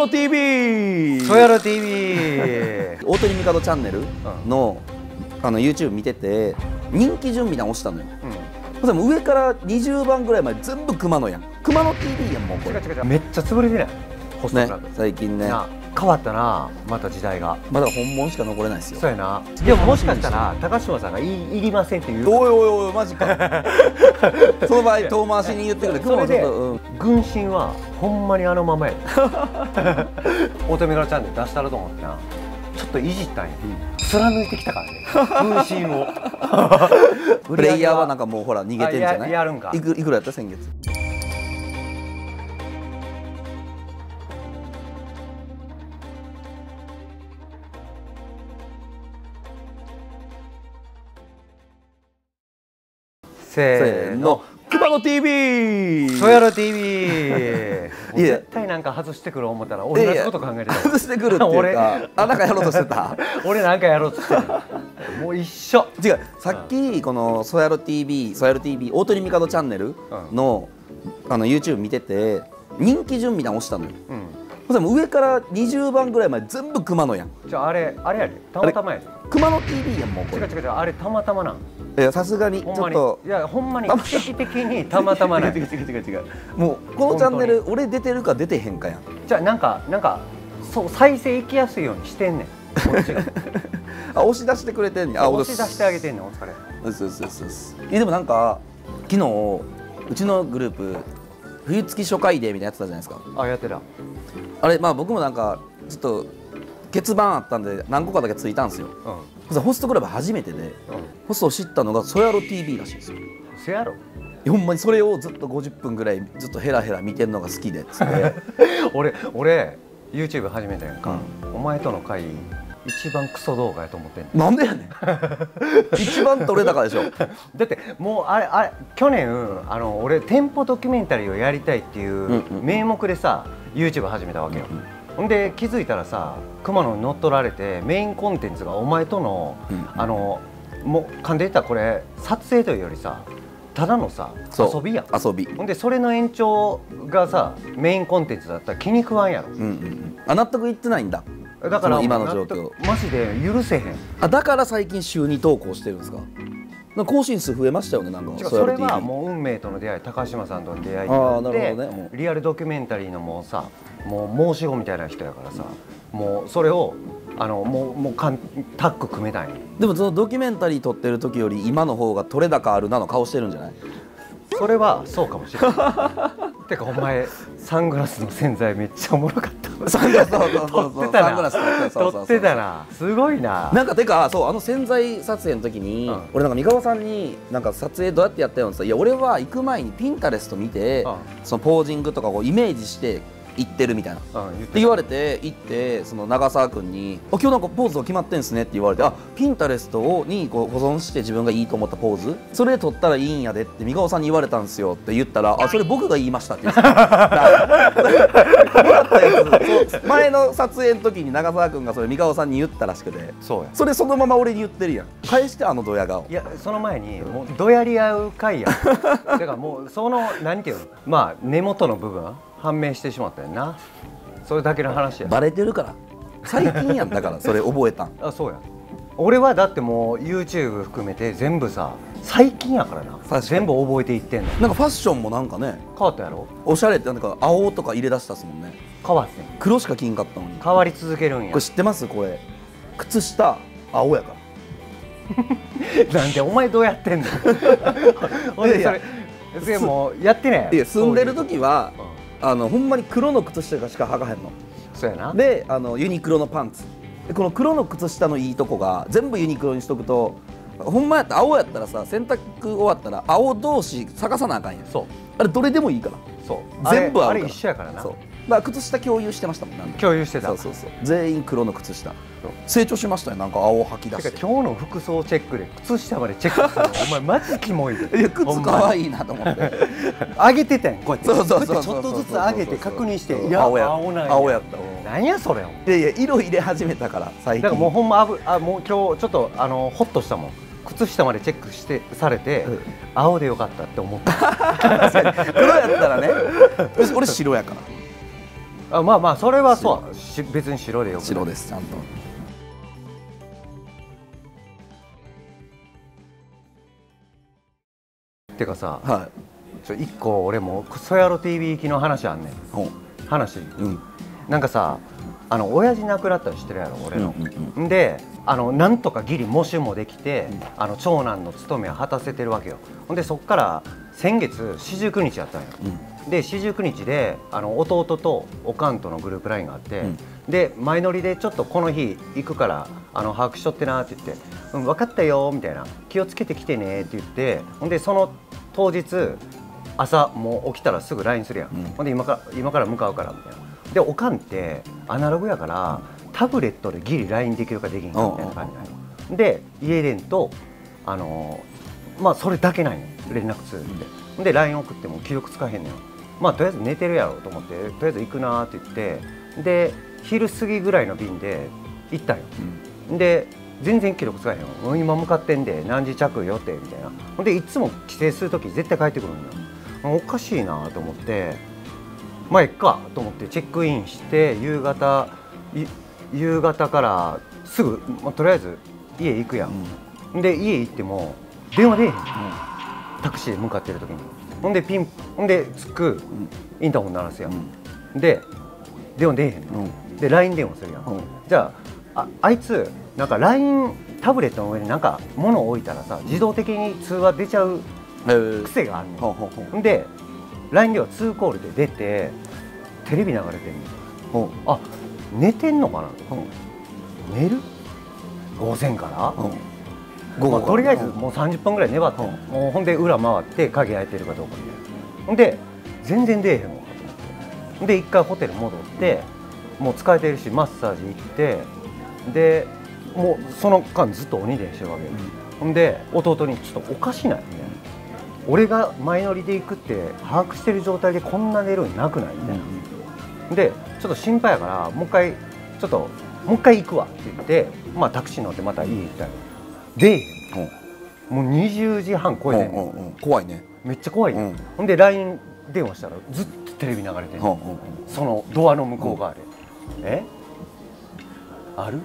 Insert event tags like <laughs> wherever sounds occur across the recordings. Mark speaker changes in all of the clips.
Speaker 1: 野 TV
Speaker 2: ソヤロ TV
Speaker 1: 大鳥ミカドチャンネルの,、あの YouTube 見てて人気順みたいなの押したのよ。
Speaker 2: う
Speaker 1: でも上から20番ぐらいまで全部熊野やん。熊野 TV やんもうこれ。
Speaker 2: めっちゃ潰れてない？
Speaker 1: ね最近ね。
Speaker 2: な変わったなまた時代が。
Speaker 1: まだ本物しか残れないですよ。
Speaker 2: そうやな。でももしかしたら高島さんがいいいりませんっていう。
Speaker 1: おいおいおいマジか。<laughs> その場合遠回しに言ってくれ
Speaker 2: それで
Speaker 1: ちょっと、うん、
Speaker 2: 軍神はほんまにあのままや。オートミガラチャンネル出したらと思ってな。ちょっといじったんや、貫いてきたからね。軍神を。<laughs>
Speaker 1: プレイヤーはなんかもうほら逃げてんじゃ
Speaker 2: あ
Speaker 1: ない？
Speaker 2: ややるんか。
Speaker 1: いくいくらやった？先月
Speaker 2: せ
Speaker 1: せ
Speaker 2: ーの。
Speaker 1: 熊野 TV
Speaker 2: ソヤロ TV <laughs> 絶対なんか外してくる思ったら同じこと考えてた
Speaker 1: 外してくるっていう
Speaker 2: 俺
Speaker 1: かあなんかやろうとしてた。<laughs>
Speaker 2: 俺なんかやろうとしてる。もう一緒。
Speaker 1: 違う。さっきこの「ソヤロ TV」「ソヤロ TV」大鳥ミカドチャンネルの,、あの YouTube 見てて人気順みたいなの押したのよ。
Speaker 2: うん。
Speaker 1: でも上から20番ぐらいまで全部熊野やん。
Speaker 2: じゃああれあれやで。たまたまやで。
Speaker 1: 熊野 TV やんもうこれ。
Speaker 2: 違う違う違う。あれたまたまなん
Speaker 1: いやさすがにちょっと。
Speaker 2: いやほんまに奇跡的にたまたまない。<laughs>
Speaker 1: 違う違う違う違う。もうこのチャンネル俺出てるか出てへんかやん。
Speaker 2: じゃあなんかなんかそう再生行きやすいようにしてんねん。こっちが
Speaker 1: あ押し出してくれてんねん。あ
Speaker 2: 押し出してあげてんねんお疲れ。
Speaker 1: そうそうそうそう。えでもなんか昨日うちのグループ冬月初回デーみたいなやってたじゃないですか。
Speaker 2: あやってた。
Speaker 1: あれまあ僕もなんかちょっと欠番あったんで何個かだけついたんですよ。
Speaker 2: うん
Speaker 1: ホストクラブ初めてで
Speaker 2: うん。
Speaker 1: ホストを知ったのがソヤロ TV らしいんですよ。
Speaker 2: せやろ
Speaker 1: ほんまにそれをずっと50分ぐらいずっとヘラヘラ見てんのが好きでっつって。<laughs>
Speaker 2: 俺俺 YouTube 始めたやんか、お前との会一番クソ動画やと思ってん
Speaker 1: なんでやねん。<laughs> 一番取れ高でしょ。<laughs>
Speaker 2: だってもうあれあれ去年あの俺店舗ドキュメンタリーをやりたいっていう
Speaker 1: うんうん
Speaker 2: 名目でさ YouTube 始めたわけよ、ほんで気づいたらさ熊野に乗っ取られてメインコンテンツがお前との、
Speaker 1: うん
Speaker 2: あのもう噛んで言ったらこれ撮影というよりさただのさ遊びやん。
Speaker 1: 遊び。
Speaker 2: ほんでそれの延長がさメインコンテンツだったら気に食わんやろ。
Speaker 1: うんうんうん。あ納得いってないんだ。
Speaker 2: だから
Speaker 1: 今の状況。
Speaker 2: マジで許せへん。
Speaker 1: あだから最近週2投稿してるんですか？更新数増えましたよねなんか。
Speaker 2: それはもう運命との出会い高島さんとの出会い
Speaker 1: あー
Speaker 2: になって
Speaker 1: なるほどね。
Speaker 2: リアルドキュメンタリーのもうさもう申し子みたいな人やからさもうそれをあのもうもうかんタッグ組めたんや
Speaker 1: でもそのドキュメンタリー撮ってる時より今の方が取れ高あるなの顔してるんじゃない？
Speaker 2: それはそうかもしれない。<laughs> てかお前サングラスの洗剤めっちゃおもろかった。
Speaker 1: サングラスそうそうそう。
Speaker 2: 撮ってた
Speaker 1: サングラス撮って
Speaker 2: た。な。すごいな。
Speaker 1: なんかてかそうあの潜在撮影の時に、
Speaker 2: うん。
Speaker 1: 俺なんか三河さんになんか撮影どうやってやったよってさ「いや俺は行く前にピンタレスト見て、
Speaker 2: うん。
Speaker 1: そのポージングとかをイメージして行ってるみたいな。
Speaker 2: うん言っ
Speaker 1: ってて言われて行ってその長澤君に「あ今日なんかポーズが決まってんすね」って言われて「あピンタレストをにこう保存して自分がいいと思ったポーズ？それで撮ったらいいんやで」って三河さんに言われたんですよって言ったら「あそれ僕が言いました」って言って <laughs> <laughs> 前の撮影の時に長澤君がそれ三河さんに言ったらしくて
Speaker 2: そうや。
Speaker 1: それそのまま俺に言ってるやん。返してあのドヤ顔。
Speaker 2: いやその前にもうどやり合う回やん。<laughs> だからもうその何ていうの？まあ根元の部分判明してしまったよな。それだけの話や。
Speaker 1: バレてるから。最近やんだから <laughs> それ覚えたん。
Speaker 2: あそうや。俺はだってもう YouTube 含めて全部さ最近やからな。全部覚えていってんの。
Speaker 1: なんかファッションもなんかね
Speaker 2: 変わったやろ？
Speaker 1: おしゃれってなんか青とか入れ出したっすもんね。
Speaker 2: 変わってん。
Speaker 1: 黒しか着んかったのに。
Speaker 2: 変わり続けるんや。
Speaker 1: これ知ってます？これ。靴下青やから。<laughs>
Speaker 2: なんでお前どうやってんの？<laughs> ほんで
Speaker 1: いやい
Speaker 2: それそれもうやってね
Speaker 1: いや住んでる時は
Speaker 2: うん
Speaker 1: あのほんまに黒の靴下しか履かへんの。
Speaker 2: そうやな。
Speaker 1: であのユニクロのパンツ。でこの黒の靴下のいいとこが全部ユニクロにしとくとほんまやったら青やったらさ洗濯終わったら青同士探さなあかんやん。
Speaker 2: そう。
Speaker 1: あれどれでもいいから。
Speaker 2: そう。
Speaker 1: 全部合うから。
Speaker 2: あれ一緒やからな。
Speaker 1: そうだから靴下共有してましたもんなんで
Speaker 2: 共有してた。
Speaker 1: そうそうそう。全員黒の靴下。成長しましたよなんか青履き出して。
Speaker 2: 今日の服装チェックで靴下までチェックするの。<laughs> お前マジキモいで。
Speaker 1: いや靴可愛いなと思って。
Speaker 2: 上げてたやんこうやって。
Speaker 1: そうそうそう
Speaker 2: ちょっとずつ上げて確認していや
Speaker 1: 青や
Speaker 2: 青なんや。
Speaker 1: 青やった。
Speaker 2: なんやそれ。
Speaker 1: いやいや色入れ始めたから最近。
Speaker 2: だからもうほんまあぶあもう今日ちょっとあのホッとしたもん。靴下までチェックしてされて、
Speaker 1: うん。
Speaker 2: 青でよかったって思った。<laughs>
Speaker 1: 黒やったらね。<laughs> 俺俺白やから
Speaker 2: あまあまあそれはそう。し別に白でよく
Speaker 1: 白ですちゃんと。
Speaker 2: てかさ
Speaker 1: はい。
Speaker 2: ちょ一個俺もクソ野郎 TV 行きの話あんねん。
Speaker 1: ほ
Speaker 2: 話。
Speaker 1: ううん。
Speaker 2: なんかさあの親父亡くなったりしてるやろ俺の、
Speaker 1: うんうん
Speaker 2: であのなんとか義理喪主もできて、あの長男の務めは果たせてるわけよ。ほんでそっから先月四十九日やったんよ、で四十九日であの弟とおかんとのグループ LINE があって、
Speaker 1: うん。
Speaker 2: で前乗りでちょっとこの日行くからあの把握しとってなって言って「うん、分かったよ」みたいな「気をつけてきてね」って言ってほんでその当日朝もう起きたらすぐ LINE するやん、
Speaker 1: うん。
Speaker 2: ほんで今から今から向かうからみたいな。でおかんってアナログやから、タブレットでギリ LINE できるかできんかみたいな感じなで家電とあのーまあそれだけなんよ。連絡ツールで、で LINE 送っても記録つかへんのよまあとりあえず寝てるやろうと思ってとりあえず行くなーって言ってで昼過ぎぐらいの便で行ったんよ。で全然記録つかへんよ。今向かってんで何時着予定みたいな。ほんでいつも帰省する時絶対帰ってくるんよ。おかしいなと思ってまあいっかと思ってチェックインして夕方い夕方からすぐ、まあ、とりあえず家行くやん、で家行っても電話出えへん。タクシーで向かってる時にほんでピンほんで着くインターホン鳴らすやん、で電話出えへんの、で LINE 電話するやん、
Speaker 1: うん。
Speaker 2: じゃあああいつなんか LINE タブレットの上になんか物を置いたらさ自動的に通話出ちゃう癖があんねん。
Speaker 1: ほう
Speaker 2: んで LINE では2コールで出てテレビ流れてんねん。
Speaker 1: ほう。
Speaker 2: あ寝てんのかな？と、寝る？午前から、
Speaker 1: ほう
Speaker 2: まあとりあえずもう30分ぐらい粘って、
Speaker 1: うん。
Speaker 2: もうほんで裏回って鍵開いてるかどうかほんで全然出えへんのかと思って。で一回ホテル戻ってもう疲れてるしマッサージ行ってでもうその間ずっと鬼電してるわけよ、ほんで弟に「ちょっとおかしない?」みたいな「俺が前乗りで行くって把握してる状態でこんな寝るんなくない?」みたいな、でちょっと心配やからもう一回ちょっともう一回行くわって言って、まあ、タクシー乗ってまた家行ったよ出えへん
Speaker 1: ほう
Speaker 2: もう20時半超えてんね
Speaker 1: うほうほう怖いね。
Speaker 2: めっちゃ怖いよ、
Speaker 1: うん。
Speaker 2: ほんで LINE 電話したらずっとテレビ流れてんねん。
Speaker 1: ほうほうほ
Speaker 2: そのドアの向こう側で、え？ある？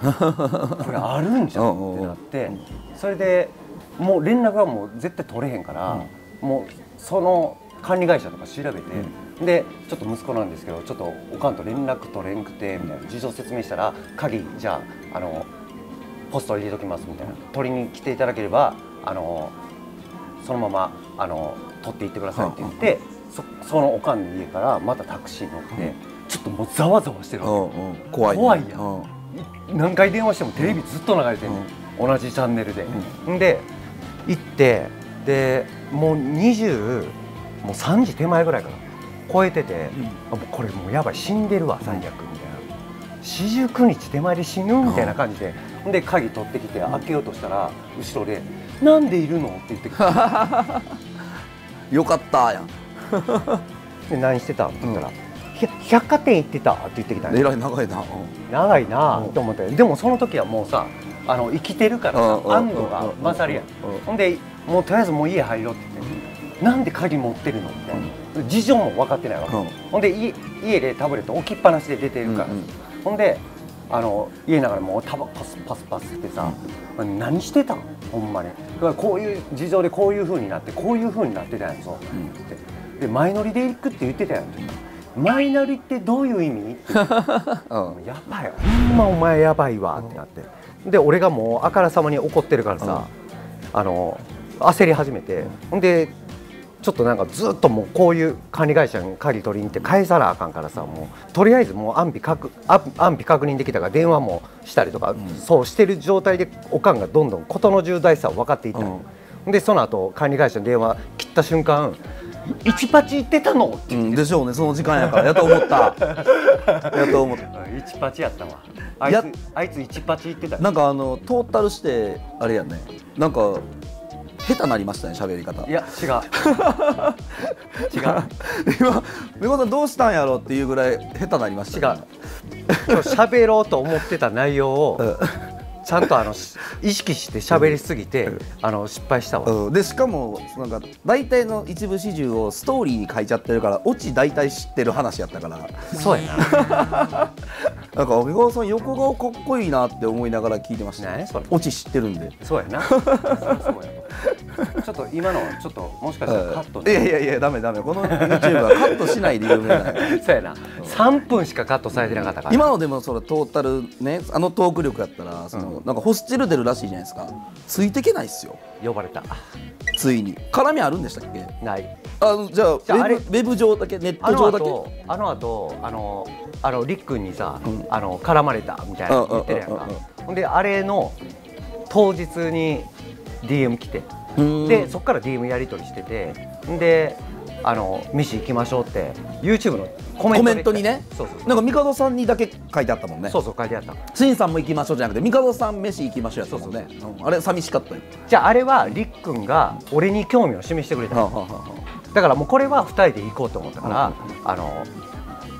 Speaker 2: <laughs> これあるんじゃんってなって。それでもう連絡はもう絶対取れへんから、もうその管理会社とか調べて、でちょっと息子なんですけどちょっとおかんと連絡取れんくてみたいな事情説明したら鍵じゃああのポスト入れときますみたいな。取りに来ていただければあのそのままあの取っていってくださいって言って、そそのおかんの家からまたタクシー乗って、ちょっともうざわざわしてるわけ。
Speaker 1: う、うんうん、怖い、ね、
Speaker 2: 怖いやん。
Speaker 1: うん。
Speaker 2: 何回電話してもテレビずっと流れてる、同じチャンネルで、ん、で行ってでもう20もう3時手前ぐらいかな。超えてて、あもうこれもうやばい。死んでるわ最悪みたいな。四十九日手前で死ぬみたいな感じで、ん、で鍵取ってきて開けようとしたら後ろで「なんでいるの?」って言ってきて。<laughs>
Speaker 1: よかったやん。<laughs>
Speaker 2: で何してた?」って言ったら「ひゃ百貨店行ってた」って言ってきたん
Speaker 1: えらい長いな、
Speaker 2: 長いなと思って。でもその時はもうさあの生きてるからさ
Speaker 1: うんうん
Speaker 2: 安堵が勝るやん。
Speaker 1: うん
Speaker 2: ほんでもうとりあえずもう家入ろうって言って。なんで鍵持ってるのみたいな。事情も分かってないわけ。
Speaker 1: うん。
Speaker 2: ほんで家家でタブレット置きっぱなしで出てるから
Speaker 1: うんうん。
Speaker 2: ほんであの家の中でもうタバコパスパスパスってさ何してたのほんまに。だからこういう事情でこういう風になってこういう風になってたやんそう。ってで前乗りで行くって言ってたやん。って前乗りってどういう意味？っ <laughs> て
Speaker 1: うん。
Speaker 2: やばいほんまお前やばいわってなって。で俺がもうあからさまに怒ってるからさ、あの焦り始めて。ほんでちょっとなんかずっともうこういう管理会社に鍵取りに行って返さなあかんからさもうとりあえずもう安否確安安否確認できたから電話もしたりとか、そうしてる状態でおかんがどんどん事の重大さを分かっていったの、でその後管理会社に電話切った瞬間「一パチ行ってたの?」って。
Speaker 1: うん、でしょうねその時間やから。やと思った。<laughs> やと思った。
Speaker 2: 一パチやったわ。あい
Speaker 1: や
Speaker 2: つあいつ一パチ行ってた
Speaker 1: なんかあのトータルしてあれやね。なんか下手なりましたね喋り方。
Speaker 2: いや違う。違う。<laughs>
Speaker 1: 今美子さんどうしたんやろっていうぐらい下手なりました、
Speaker 2: 違う。今日喋ろうと思ってた内容を
Speaker 1: うん。
Speaker 2: ちちゃんとあのし意識して喋りすぎて、あの失敗したわ、
Speaker 1: うん、でしかもなんか大体の一部始終をストーリーに書いちゃってるからオチ大体知ってる話やったから。
Speaker 2: そうやな。<laughs>
Speaker 1: なんか小川さん横顔かっこいいなって思いながら聞いてました。
Speaker 2: 何それ。
Speaker 1: オチ知ってるんで。
Speaker 2: そうやな。<laughs> そうや <laughs> ちょっと今のちょっともしかしたらカット
Speaker 1: いやいやいやダメダメ。この YouTube はカットしないで有名な <laughs>
Speaker 2: そうやな。3分しかカットされてなかったから。
Speaker 1: 今のでもそれトータルねあのトーク力やったらその、なんかホスチル出るらしいじゃないですか。ついてけないっすよ。
Speaker 2: 呼ばれた。
Speaker 1: ついに。絡みあるんでしたっけ？
Speaker 2: ない。
Speaker 1: あのじゃあ
Speaker 2: じゃああれ
Speaker 1: ウェブウェブ上だけ？ネット上だけ？
Speaker 2: 後あの後あのあのりっくんにさ、
Speaker 1: うん。
Speaker 2: あの絡まれたみたいなの言ってるやんか。ほんであれの当日に DM 来て。
Speaker 1: うん。
Speaker 2: でそっから DM やり取りしてて。であの飯行きましょうって YouTube のコメント
Speaker 1: メントにね。
Speaker 2: そうそう
Speaker 1: なんか帝さんにだけ書いてあったもんね。
Speaker 2: そうそう書いてあった。
Speaker 1: しんさんも行きましょうじゃなくて帝さん飯行きましょうやったもんね。うん。あれ寂しかったよ。
Speaker 2: じゃああれはりっくんが俺に興味を示してくれた。
Speaker 1: はあはあは
Speaker 2: だからもうこれは2人で行こうと思ったから、あの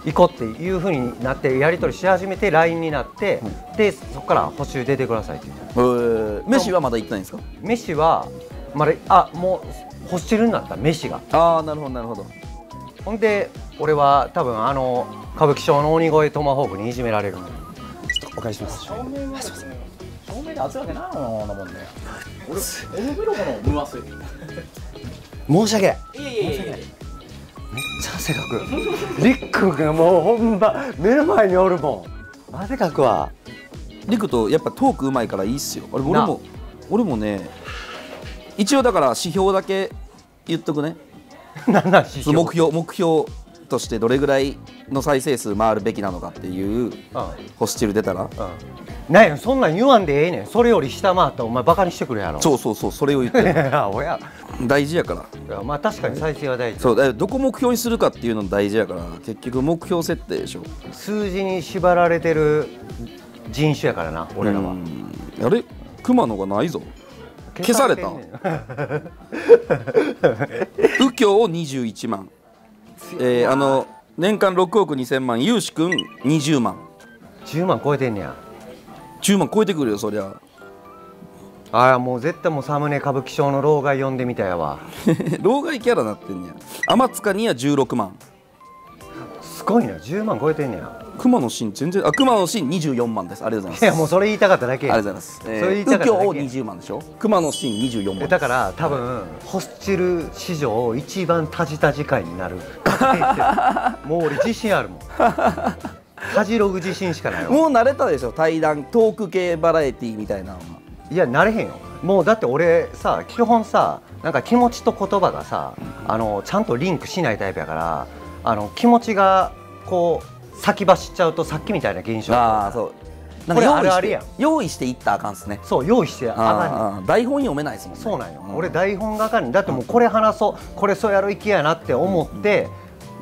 Speaker 2: 行こうっていうふうになってやり取りし始めて LINE になって、でそこから補修出てくださいって言っ
Speaker 1: えー飯はまだ行ってないんですか？
Speaker 2: 飯はまだあもうホスチルになった飯が。
Speaker 1: ああなるほどなるほど。
Speaker 2: ほんで俺は多分あの歌舞伎町の鬼越トマホークにいじめられる
Speaker 1: お返しします。
Speaker 3: 照明は照明で熱いわけないのなもんね。<laughs> 俺エブロコのムワスい
Speaker 2: 申し訳ない。
Speaker 3: やいやいやいや
Speaker 2: めっちゃ汗かく。りっくんがもうほんま目の前におるもん。汗かくわ。
Speaker 1: リクとやっぱトークうまいからいいっすよ。俺俺
Speaker 2: な
Speaker 1: も俺もね一応だから指標だけ言っとくね。<laughs> 目標目標としてどれぐらいの再生数回るべきなのかっていう
Speaker 2: うん。
Speaker 1: ホスチル出たら。
Speaker 2: うん。なんやそんなん言わんでええねん。それより下回ったらお前バカにしてくるやろ。
Speaker 1: そうそうそうそれを言って。<laughs> 大事やから。
Speaker 2: まあ確かに再生は大事
Speaker 1: そうだどこ目標にするかっていうの大事やから結局目標設定でしょ。
Speaker 2: 数字に縛られてる人種やからな俺らは。
Speaker 1: うん。あれ熊野がないぞ。消された。<laughs> 右京21万えーあの年間6億2000万有志くん20万。
Speaker 2: 10万超えてんねや。
Speaker 1: 10万超えてくるよそりゃ。
Speaker 2: ああもう絶対もうサムネ歌舞伎町の老害呼んでみたやわ。<laughs>
Speaker 1: 老害キャラなってんねや。天塚には16万。
Speaker 2: すごいな10万超えてんねや
Speaker 1: 熊野新全然あ熊野新24万です。ありがとうご
Speaker 2: い
Speaker 1: ざいます。
Speaker 2: やもうそれ言いたかっただけ。
Speaker 1: ありがとうございます、え
Speaker 2: それ言い
Speaker 1: ー、
Speaker 2: たかっただけ。
Speaker 1: 右京20万でしょ？熊野新24万。
Speaker 2: だから多分ホスチル史上一番タジタジ界になる。<laughs> もう俺自信あるもん。タジログ自信しかないわ。
Speaker 1: もう慣れたでしょ？対談トーク系バラエティーみたいなのは。い
Speaker 2: やなれへんよ。もうだって俺さ基本さなんか気持ちと言葉がさあのちゃんとリンクしないタイプやからあの気持ちがこう先走っちゃうとさっきみたいな現象
Speaker 1: ああそう。なん
Speaker 2: これ
Speaker 1: か用意して
Speaker 2: あるあるやん。
Speaker 1: 用意していったらあかんっすね。
Speaker 2: そう用意してあかん
Speaker 1: 台本読めないですもんね。
Speaker 2: そうなんよ、
Speaker 1: ん。
Speaker 2: 俺台本があかんだってもうこれ話そう。これそうやる気やなって思って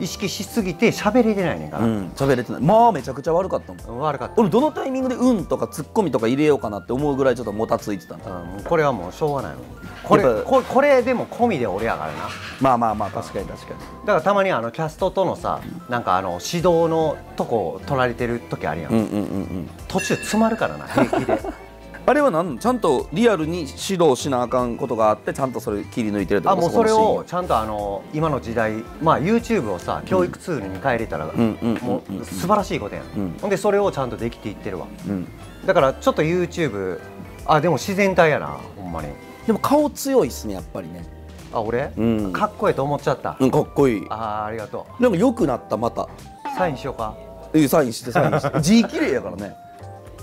Speaker 2: 意識しすぎて喋れてないねんから、
Speaker 1: うん喋れてない。まあめちゃくちゃ悪かったもん。
Speaker 2: 悪かった、
Speaker 1: 俺どのタイミングで「うん」とかツッコミとか入れようかなって思うぐらいちょっともたついてた
Speaker 2: ん、もうこれはもうしょうがないのこれここれでも込みで俺やからな。
Speaker 1: まあまあまあ確かに確かに。
Speaker 2: だからたまにあのキャストとのさなんかあの指導のとこ取られてる時あるやん、
Speaker 1: うんうんうんうん。
Speaker 2: 途中詰まるからな平気で <laughs>
Speaker 1: あれはなんちゃんとリアルに指導しなあかんことがあってちゃんとそれ切り抜いてるってこと
Speaker 2: あもうそれをちゃんとあの今の時代まあ YouTube をさ教育ツールに変えれたら、
Speaker 1: んうんうん
Speaker 2: もう素晴らしいことやん、
Speaker 1: うん。
Speaker 2: ほんでそれをちゃんとできていってるわ。
Speaker 1: うん。
Speaker 2: だからちょっと YouTube あでも自然体やなほんまに。
Speaker 1: でも顔強いっすねやっぱりね。
Speaker 2: あ俺、
Speaker 1: うん。
Speaker 2: かっこええと思っちゃった、
Speaker 1: うんかっこいい。
Speaker 2: あーありがと
Speaker 1: なんか良くなったまた。
Speaker 2: うサインしようか。
Speaker 1: えサインしてサインして。字綺麗やからね。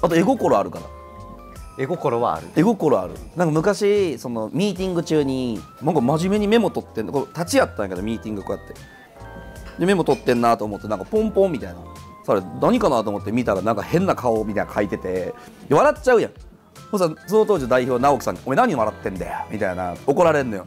Speaker 1: あと絵心あるから
Speaker 2: 絵心はある。
Speaker 1: 絵心ある。なんか昔そのミーティング中になんか真面目にメモ取ってんの。こう立ち会ったんやけどミーティングこうやって。でメモ取ってんなと思ってなんかポンポンみたいな。それ何かなと思って見たらなんか変な顔みたいなの書いててで笑っちゃうやん。そしたらその当時代表直樹さんに「お前何笑ってんだよ」みたいな怒られんのよ。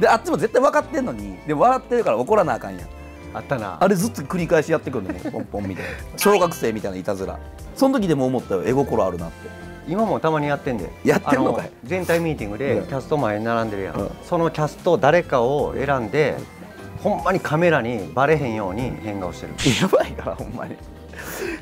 Speaker 1: であっちも絶対分かってんのにでも笑ってるから怒らなあかんやん。
Speaker 2: あったな。
Speaker 1: あれずっと繰り返しやってくるのよポンポンみたいな。小学生みたいないたずら。その時でも思ったよ。絵心あるなって
Speaker 2: 今もたまにやってんで。
Speaker 1: やってんのかい。
Speaker 2: あ全体ミーティングで
Speaker 1: うん。
Speaker 2: キャスト前に並んでるやん、
Speaker 1: うん。
Speaker 2: そのキャスト誰かを選んでほんまにカメラにバレへんように変顔してる。
Speaker 1: やばいからほんまに。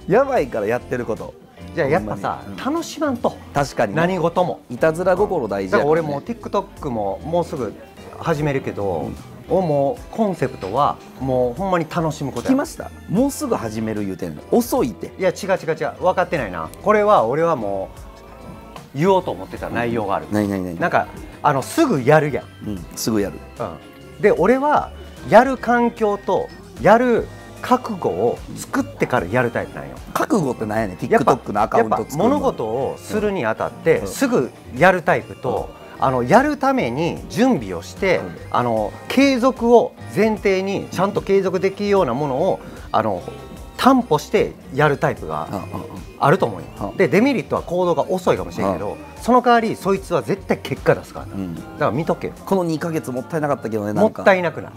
Speaker 1: やばいからやってること。
Speaker 2: じゃあやっぱさ、
Speaker 1: ほん
Speaker 2: 楽しまんと。
Speaker 1: 確かに。ね、
Speaker 2: 何事も。
Speaker 1: いたずら心大事やから、ね、
Speaker 2: だから俺も TikTok ももうすぐ始めるけど、おもうコンセプトはもうほんまに楽しむことや。
Speaker 1: 聞きました。もうすぐ始める言うてんの。遅いって。
Speaker 2: いや違う違う違う。分かってないな。これは俺はもう言おうと思ってた内容がある、
Speaker 1: 何何何
Speaker 2: なんかあのすぐやるやん、
Speaker 1: うん、すぐやる。
Speaker 2: うん、で俺はやる環境とやる覚悟を作ってからやるタイプなんよ。
Speaker 1: 覚悟ってなんやねん。TikTok のアカウント作
Speaker 2: 物事をするにあたって、
Speaker 1: うん。
Speaker 2: すぐやるタイプと、あのやるために準備をして、
Speaker 1: うん。
Speaker 2: あの継続を前提にちゃんと継続できるようなものをあの担保してやるタイプが
Speaker 1: うんうんうん
Speaker 2: あると思うよ、
Speaker 1: うん
Speaker 2: でデメリットは行動が遅いかもしれんけど、その代わりそいつは絶対結果出すからな、
Speaker 1: うん。
Speaker 2: だから見とけよ。
Speaker 1: この2か月もったいなかったけどねな
Speaker 2: もったいなくない。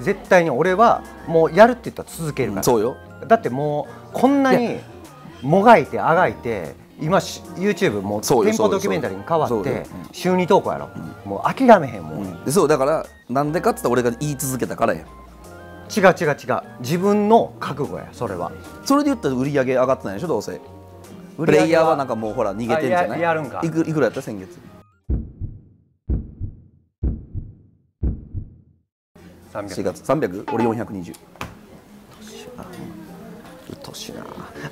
Speaker 2: 絶対に俺はもうやるって言ったら続けるから、
Speaker 1: そうよ。
Speaker 2: だってもうこんなにもがいてあがいて今し YouTube も店舗ドキュメンタリーに変わって週2投稿やろ、もう諦めへんもん、
Speaker 1: うん。でそうだからなんでかっつったら俺が言い続けたからや。
Speaker 2: 違う違う違う。自分の覚悟やそれは。
Speaker 1: それで言ったら売り上げ上がってないでしょどうせプレイヤーはなんかもうほら逃げてんじゃない？
Speaker 2: あややるんか。
Speaker 1: いくいくらやった？先月。4
Speaker 2: 300
Speaker 1: 月。300俺420
Speaker 2: うっとうしいな。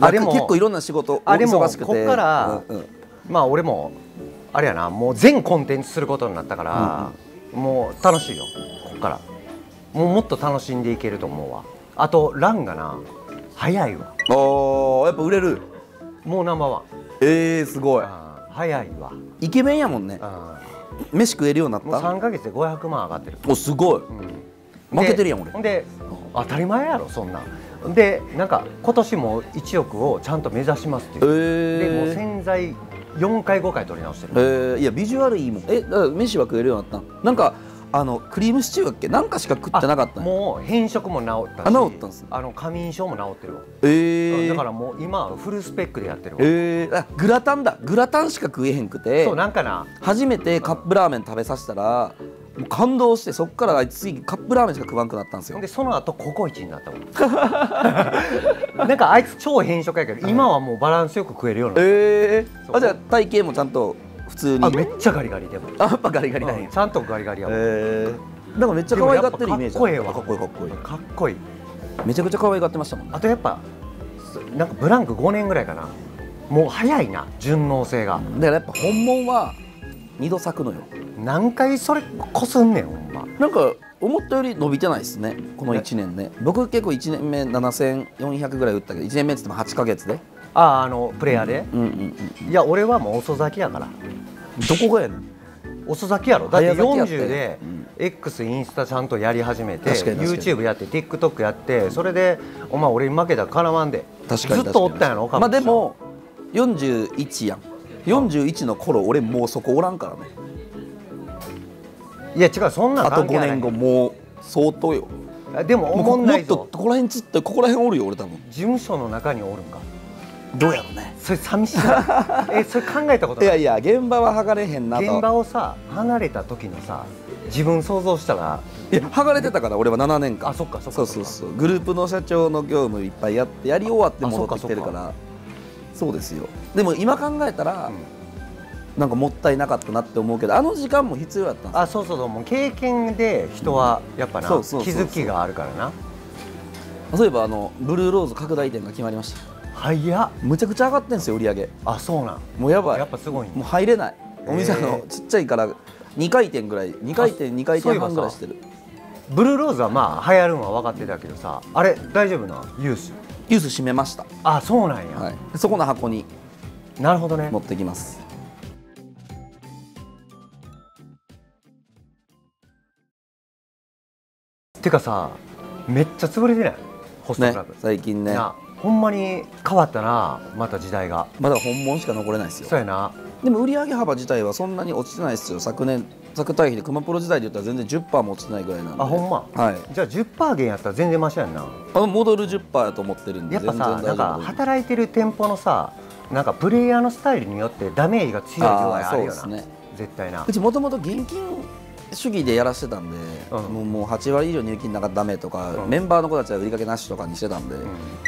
Speaker 1: あ
Speaker 2: あでも
Speaker 1: 結構いろんな仕事
Speaker 2: あでも
Speaker 1: 忙しくて。
Speaker 2: こっから
Speaker 1: うんうん。
Speaker 2: まあ俺もあれやなもう全コンテンツすることになったから、もう楽しいよこっから。もうもっと楽しんでいけると思うわ。あとランがな早いわ。
Speaker 1: あーやっぱ売れる
Speaker 2: もうナンバーワン。
Speaker 1: えー、すごい。
Speaker 2: 早いわ。
Speaker 1: イケメンやもんね。
Speaker 2: あ
Speaker 1: 飯食えるようになっ
Speaker 2: ーもう
Speaker 1: た
Speaker 2: 3か月で500万上がってる、
Speaker 1: おすごい。
Speaker 2: うん。
Speaker 1: 負けてるやん俺。
Speaker 2: で当たり前やろそんなん。でなんか今年も1億をちゃんと目指しますって
Speaker 1: え
Speaker 2: いう、でもう
Speaker 1: ー
Speaker 2: 洗剤4回5回取り直してる、
Speaker 1: えー、いやビジュアルいいもん。え飯は食えるようになったん？なんかあのクリームシチューだっけ？なんかしか食ってなかった
Speaker 2: もう変色も治ったし
Speaker 1: あ治ったんすね。
Speaker 2: あの過眠症も治ってるわ、
Speaker 1: えー、
Speaker 2: だからもう今はフルスペックでやってるわ、
Speaker 1: えー、あグラタンだ。グラタンしか食えへんくて。
Speaker 2: そうなんかな。
Speaker 1: 初めてカップラーメン食べさせたらもう感動してそっからあいつ次カップラーメンしか食わんくなったんですよ。
Speaker 2: でその後ココイチになったもん。<laughs> なんかあいつ超変色やけど今はもうバランスよく食えるようになっ
Speaker 1: え
Speaker 2: そう。
Speaker 1: ー、あじゃあ体型もちゃんと普通に。
Speaker 2: たあめっちゃガリガリでも。
Speaker 1: あやっぱガリガリなんや。
Speaker 2: うんちゃんとガリガリやもん、
Speaker 1: えー、なんかめっちゃ可愛がってるイメージ
Speaker 2: でもやっぱ
Speaker 1: かっこいいかっこいい。
Speaker 2: かっこいい。
Speaker 1: めちゃくちゃ可愛がってましたもんね。
Speaker 2: あとやっぱすなんかブランク5年ぐらいかな。もう早いな順応性が、
Speaker 1: だからやっぱ本物は二度咲くのよ。
Speaker 2: 何回それこすんねんほんま。
Speaker 1: なんか思ったより伸びてないですねこの1年ね。僕結構1年目7400ぐらい打ったけど1年目っつっても8ヶ月で
Speaker 2: あああのプレイヤーで、いや俺はもう遅咲きやから。
Speaker 1: どこがやねん？
Speaker 2: 遅咲きやろ。だって
Speaker 1: 早咲きやったよ
Speaker 2: 40で
Speaker 1: うん。
Speaker 2: X インスタちゃんとやり始めて YouTube やって TikTok やってそれでお前俺に負けたらかなわんで。
Speaker 1: 確かに
Speaker 2: ずっとおったんやろ
Speaker 1: まあでも41やん。41の頃俺もうそこおらんからね。
Speaker 2: いや違うそんなん
Speaker 1: あと5
Speaker 2: 関係ない。
Speaker 1: 年後もう相当よ。
Speaker 2: でも思
Speaker 1: もっとここら辺つってここら辺おるよ俺多分。
Speaker 2: 事務所の中におるんか
Speaker 1: どうやろうね。
Speaker 2: それ寂しいな。<laughs> えそれ考えたこと
Speaker 1: い
Speaker 2: ない？
Speaker 1: やいや現場は剥がれへんなと。
Speaker 2: 現場をさ離れた時のさ自分想像したら
Speaker 1: いや剥がれてたから俺は7年間。
Speaker 2: あそっかそっか
Speaker 1: そうそうそう。グループの社長の業務いっぱいやってやり終わって
Speaker 2: あ
Speaker 1: 戻ってきてるから。そうですよ。でも今考えたら、
Speaker 2: うん。
Speaker 1: なんかもったいなかったなって思うけどあの時間も必要やったんですよ。
Speaker 2: あそうそうそう。もう経験で人はやっぱな気づきがあるからな。
Speaker 1: そういえばあのブルーローズ拡大店が決まりました
Speaker 2: 早っ
Speaker 1: むちゃくちゃ上がってんすよ売り上げ。
Speaker 2: あそうなん。
Speaker 1: もうやばい。
Speaker 2: やっぱすごいん
Speaker 1: もう入れない。お店
Speaker 2: へ
Speaker 1: の
Speaker 2: ー
Speaker 1: ちっちゃいから2回転ぐらい。2回転2回転半ぐらいしてる。
Speaker 2: ブルーローズはまあ流行るのは分かってたけどさあれ大丈夫なユース。
Speaker 1: ユース閉めました、
Speaker 2: あそうなんや、
Speaker 1: はい、そこの箱に。
Speaker 2: なるほどね。
Speaker 1: 持ってきます。
Speaker 2: てかさめっちゃ潰れてない？ホスト
Speaker 1: ね
Speaker 2: クラブ、
Speaker 1: 最近ね。
Speaker 2: なほんまに変わったなまた時代が。
Speaker 1: まだ本物しか残れないですよ。
Speaker 2: そうやな。
Speaker 1: でも売上幅自体はそんなに落ちてないですよ。昨年昨対比で熊プロ時代で言ったら全然10%も落ちてないぐらいなんで。
Speaker 2: あほんま？
Speaker 1: はい。
Speaker 2: じゃあ10%減やったら全然マシやんな。
Speaker 1: あの戻る10%やと思ってるんで
Speaker 2: やっぱさ
Speaker 1: 全然
Speaker 2: なんか働いてる店舗のさなんかプレイヤーのスタイルによってダメージが強い度合いあるよな。
Speaker 1: ね。
Speaker 2: 絶対な。
Speaker 1: うちもともと現金主義でやらしてたんで、
Speaker 2: うん。
Speaker 1: もうもう8割以上入金なんかダメとか、
Speaker 2: うん。
Speaker 1: メンバーの子たちは売りかけなしとかにしてたんで、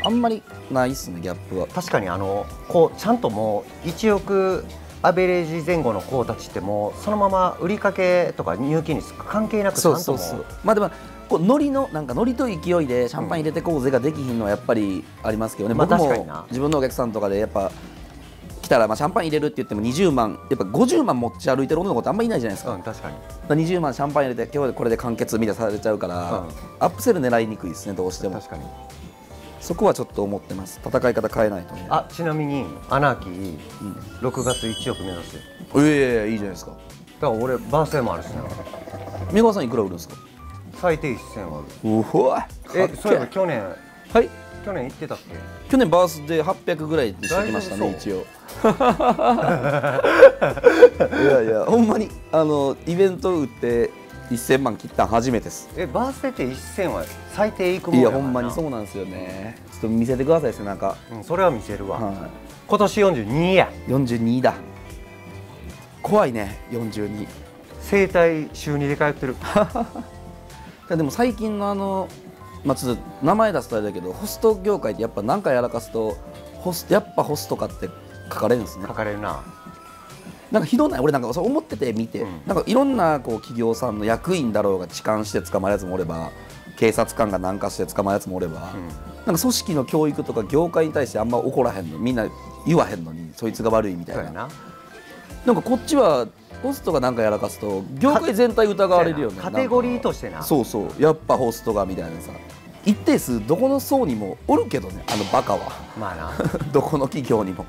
Speaker 1: あんまりないっすねギャップは。
Speaker 2: 確かにあのこうちゃんともう1億アベレージ前後の子たちってもうそのまま売りかけとか入金率関係なくちゃんとも
Speaker 1: そう。そうそう。まあでもこうノリのなんかノリと勢いでシャンパン入れてこうぜができひんのはやっぱりありますけどね、
Speaker 2: まあ
Speaker 1: 僕も自分のお客さんとかでやっぱ来たらまあシャンパン入れるって言っても20万やっぱ50万持ち歩いてる女の子ってあんまりいないじゃないですか,、
Speaker 2: うん確かに。
Speaker 1: だから20万シャンパン入れて今日でこれで完結みたいなされちゃうから、
Speaker 2: うん。
Speaker 1: アップセル狙いにくいですねどうしても。
Speaker 2: 確かに。
Speaker 1: そこはちょっと思ってます。戦い方変えないとね。
Speaker 2: あちなみにアナーキー6月1億目指すよ
Speaker 1: ええいいじゃないですか。
Speaker 2: だから俺バースデーもあるしな。
Speaker 1: 三川さんいくら売るんですか？
Speaker 2: 最低1000はある。
Speaker 1: う
Speaker 2: えそういえば去年
Speaker 1: けはい
Speaker 2: 去年行ってたっけ？
Speaker 1: 去年バースデー800ぐらいにしてきましたね
Speaker 2: 大
Speaker 1: 一応。<laughs> いやいやほんまにあのイベント売って1000万切ったん初めてです。
Speaker 2: えバースデーって1000は最低いくもん
Speaker 1: いやほんまにそうなんですよね。ちょっと見せてください背中。
Speaker 2: うん、それは見せるわ、
Speaker 1: は
Speaker 2: 今年42や。
Speaker 1: い42だ。怖いね42
Speaker 2: 整体週2で通ってる。<laughs>
Speaker 1: でも最近のあのまあちょっと名前出すとあれだけどホスト業界ってやっぱ何かやらかすとホスやっぱホストかって書かれるんですね。
Speaker 2: 書かれるな。
Speaker 1: なんかひどない？俺なんかそう思ってて見て、
Speaker 2: うん。
Speaker 1: なんかいろんなこう企業さんの役員だろうが痴漢して捕まるやつもおれば警察官が南下して捕まるやつもおれば、なんか組織の教育とか業界に対してあんま怒らへんのみんな言わへんのにそいつが悪いみたいな。
Speaker 2: な
Speaker 1: んかこっちはホストがなんかやらかすと業界全体疑われるよね。
Speaker 2: カテゴリーと
Speaker 1: し
Speaker 2: してな。
Speaker 1: そうそう。やっぱホストがみたいなさ。一定数どこの層にもおるけどねあのバカは。
Speaker 2: まあな。<laughs>
Speaker 1: どこの企業にも。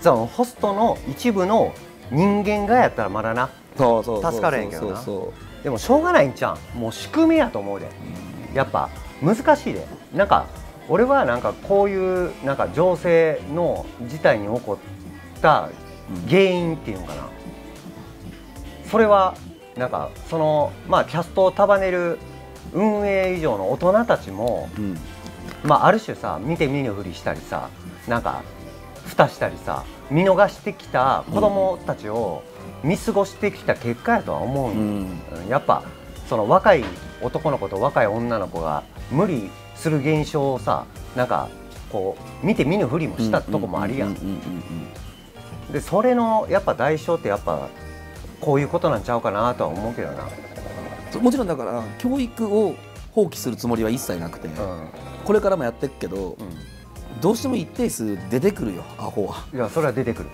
Speaker 2: そのホストの一部の人間がやったらまだな。
Speaker 1: そうそう
Speaker 2: 助かれへんけどな。でもしょうがないんちゃう？んもう仕組みやと思うで。やっぱ難しいで。なんか俺はなんかこういうなんか情勢の事態に起こった原因っていうのかな、それはなんかそのまあキャストを束ねる運営以上の大人たちも
Speaker 1: うん。
Speaker 2: まあ、ある種さ見て見ぬふりしたりさなんか蓋したりさ見逃してきた子供たちを見過ごしてきた結果やとは思う、
Speaker 1: うん。
Speaker 2: やっぱその若い男の子と若い女の子が無理する現象をさなんかこう見て見ぬふりもしたとこもあるやん。でそれのやっぱ代償ってやっぱこういうことなんちゃうかなとは思うけどな、
Speaker 1: うん。もちろんだから教育を放棄するつもりは一切なくて、
Speaker 2: う
Speaker 1: これからもやっていくけど
Speaker 2: んうん、
Speaker 1: どうしても一定数出てくるよアホは。い
Speaker 2: やそれは出てくる。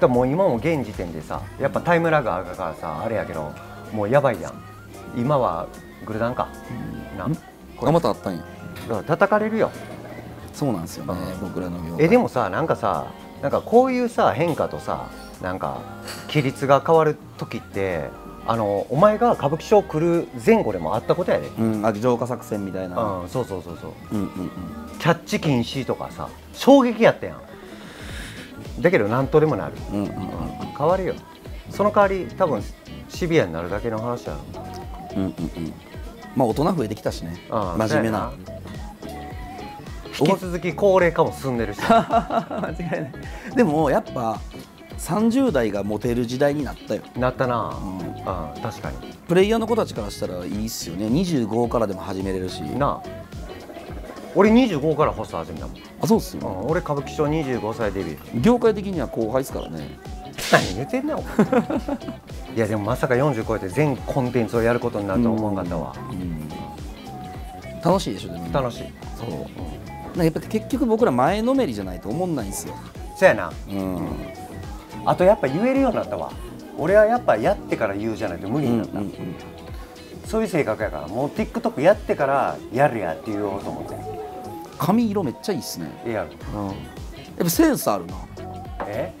Speaker 2: だもう今も現時点でさやっぱタイムラグあるからさあれやけどもうやばいやん。今はグルダンか。な。
Speaker 1: うん。
Speaker 2: これ
Speaker 1: あまたあったんや。
Speaker 2: だから叩かれるよ。
Speaker 1: そうなんですよね
Speaker 2: うん。
Speaker 1: 僕らの業界。
Speaker 2: えでもさなんかさなんかこういうさ変化とさなんか規律が変わる時ってあのお前が歌舞伎町来る前後でもあったことやで、
Speaker 1: うんあ浄化作戦みたいな。
Speaker 2: うん、そうそうそうそう。
Speaker 1: うんうんうん。
Speaker 2: キャッチ禁止とかさ衝撃やったやん。だけど何とでもなる、
Speaker 1: うんうんうん。
Speaker 2: 変わるよ。その代わり多分シビアになるだけの話やろ。
Speaker 1: うんうんうん。まあ大人増えてきたしね。
Speaker 2: うん
Speaker 1: 真面目な。
Speaker 2: 引き続き高齢化も進んでるし。<laughs>
Speaker 1: 間違いない。でもやっぱ30代がモテる時代になったよ。
Speaker 2: なったな、
Speaker 1: うん。
Speaker 2: うん、確かに。
Speaker 1: プレイヤーの子たちからしたらいいっすよね。25からでも始めれるし。
Speaker 2: なあ。俺25からホスト始めたもん、
Speaker 1: あそうっすよ、
Speaker 2: うん、俺歌舞伎町25歳デビュー。
Speaker 1: 業界的には後輩っすからね。
Speaker 2: 何言ってんねん <laughs> いやでもまさか40超えて全コンテンツをやることになるとは思わんかったわ、
Speaker 1: うん。楽しいでしょでも。
Speaker 2: 楽しい。
Speaker 1: そう。なんかやっぱ結局僕ら前のめりじゃないと思んないんですよ。
Speaker 2: そやな。
Speaker 1: うん
Speaker 2: あとやっぱ言えるようになったわ。俺はやっぱやってから言うじゃないと無理
Speaker 1: うん
Speaker 2: になった、
Speaker 1: うん
Speaker 2: そういう性格やからもう TikTok やってからやるやって言おうと思って。
Speaker 1: 髪色めっちゃいいっすね。
Speaker 2: ええや。ろ
Speaker 1: うんやっぱセンスあるな。
Speaker 2: え？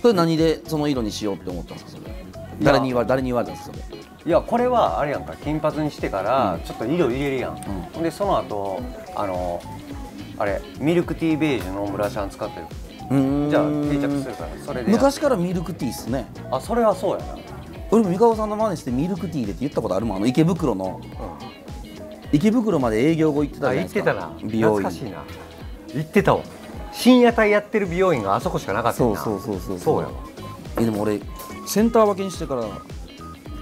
Speaker 1: それ何でその色にしようって思ったんですかそれ。誰に言われ誰に言われたんですかそれ。
Speaker 2: いやこれはあれやんか金髪にしてから
Speaker 1: うん。
Speaker 2: ちょっと色入れるやん、ほん。でその後あのあれミルクティーベージュのブラシャン使ってるじゃあ定着するからそれでや
Speaker 1: 昔からミルクティーっすね。
Speaker 2: あそれはそうやな、
Speaker 1: 俺も三河さんの真似してミルクティーでって言ったことあるもんあの池袋の。池袋まで営業後行ってた
Speaker 2: あ
Speaker 1: じゃないですか。
Speaker 2: 行ってたな。
Speaker 1: 美容院。
Speaker 2: 懐かしいな。行ってたわ。深夜帯やってる美容院があそこしかなかった
Speaker 1: そうそうそうそう
Speaker 2: そう。やわ。
Speaker 1: えでも俺センター分けにしてから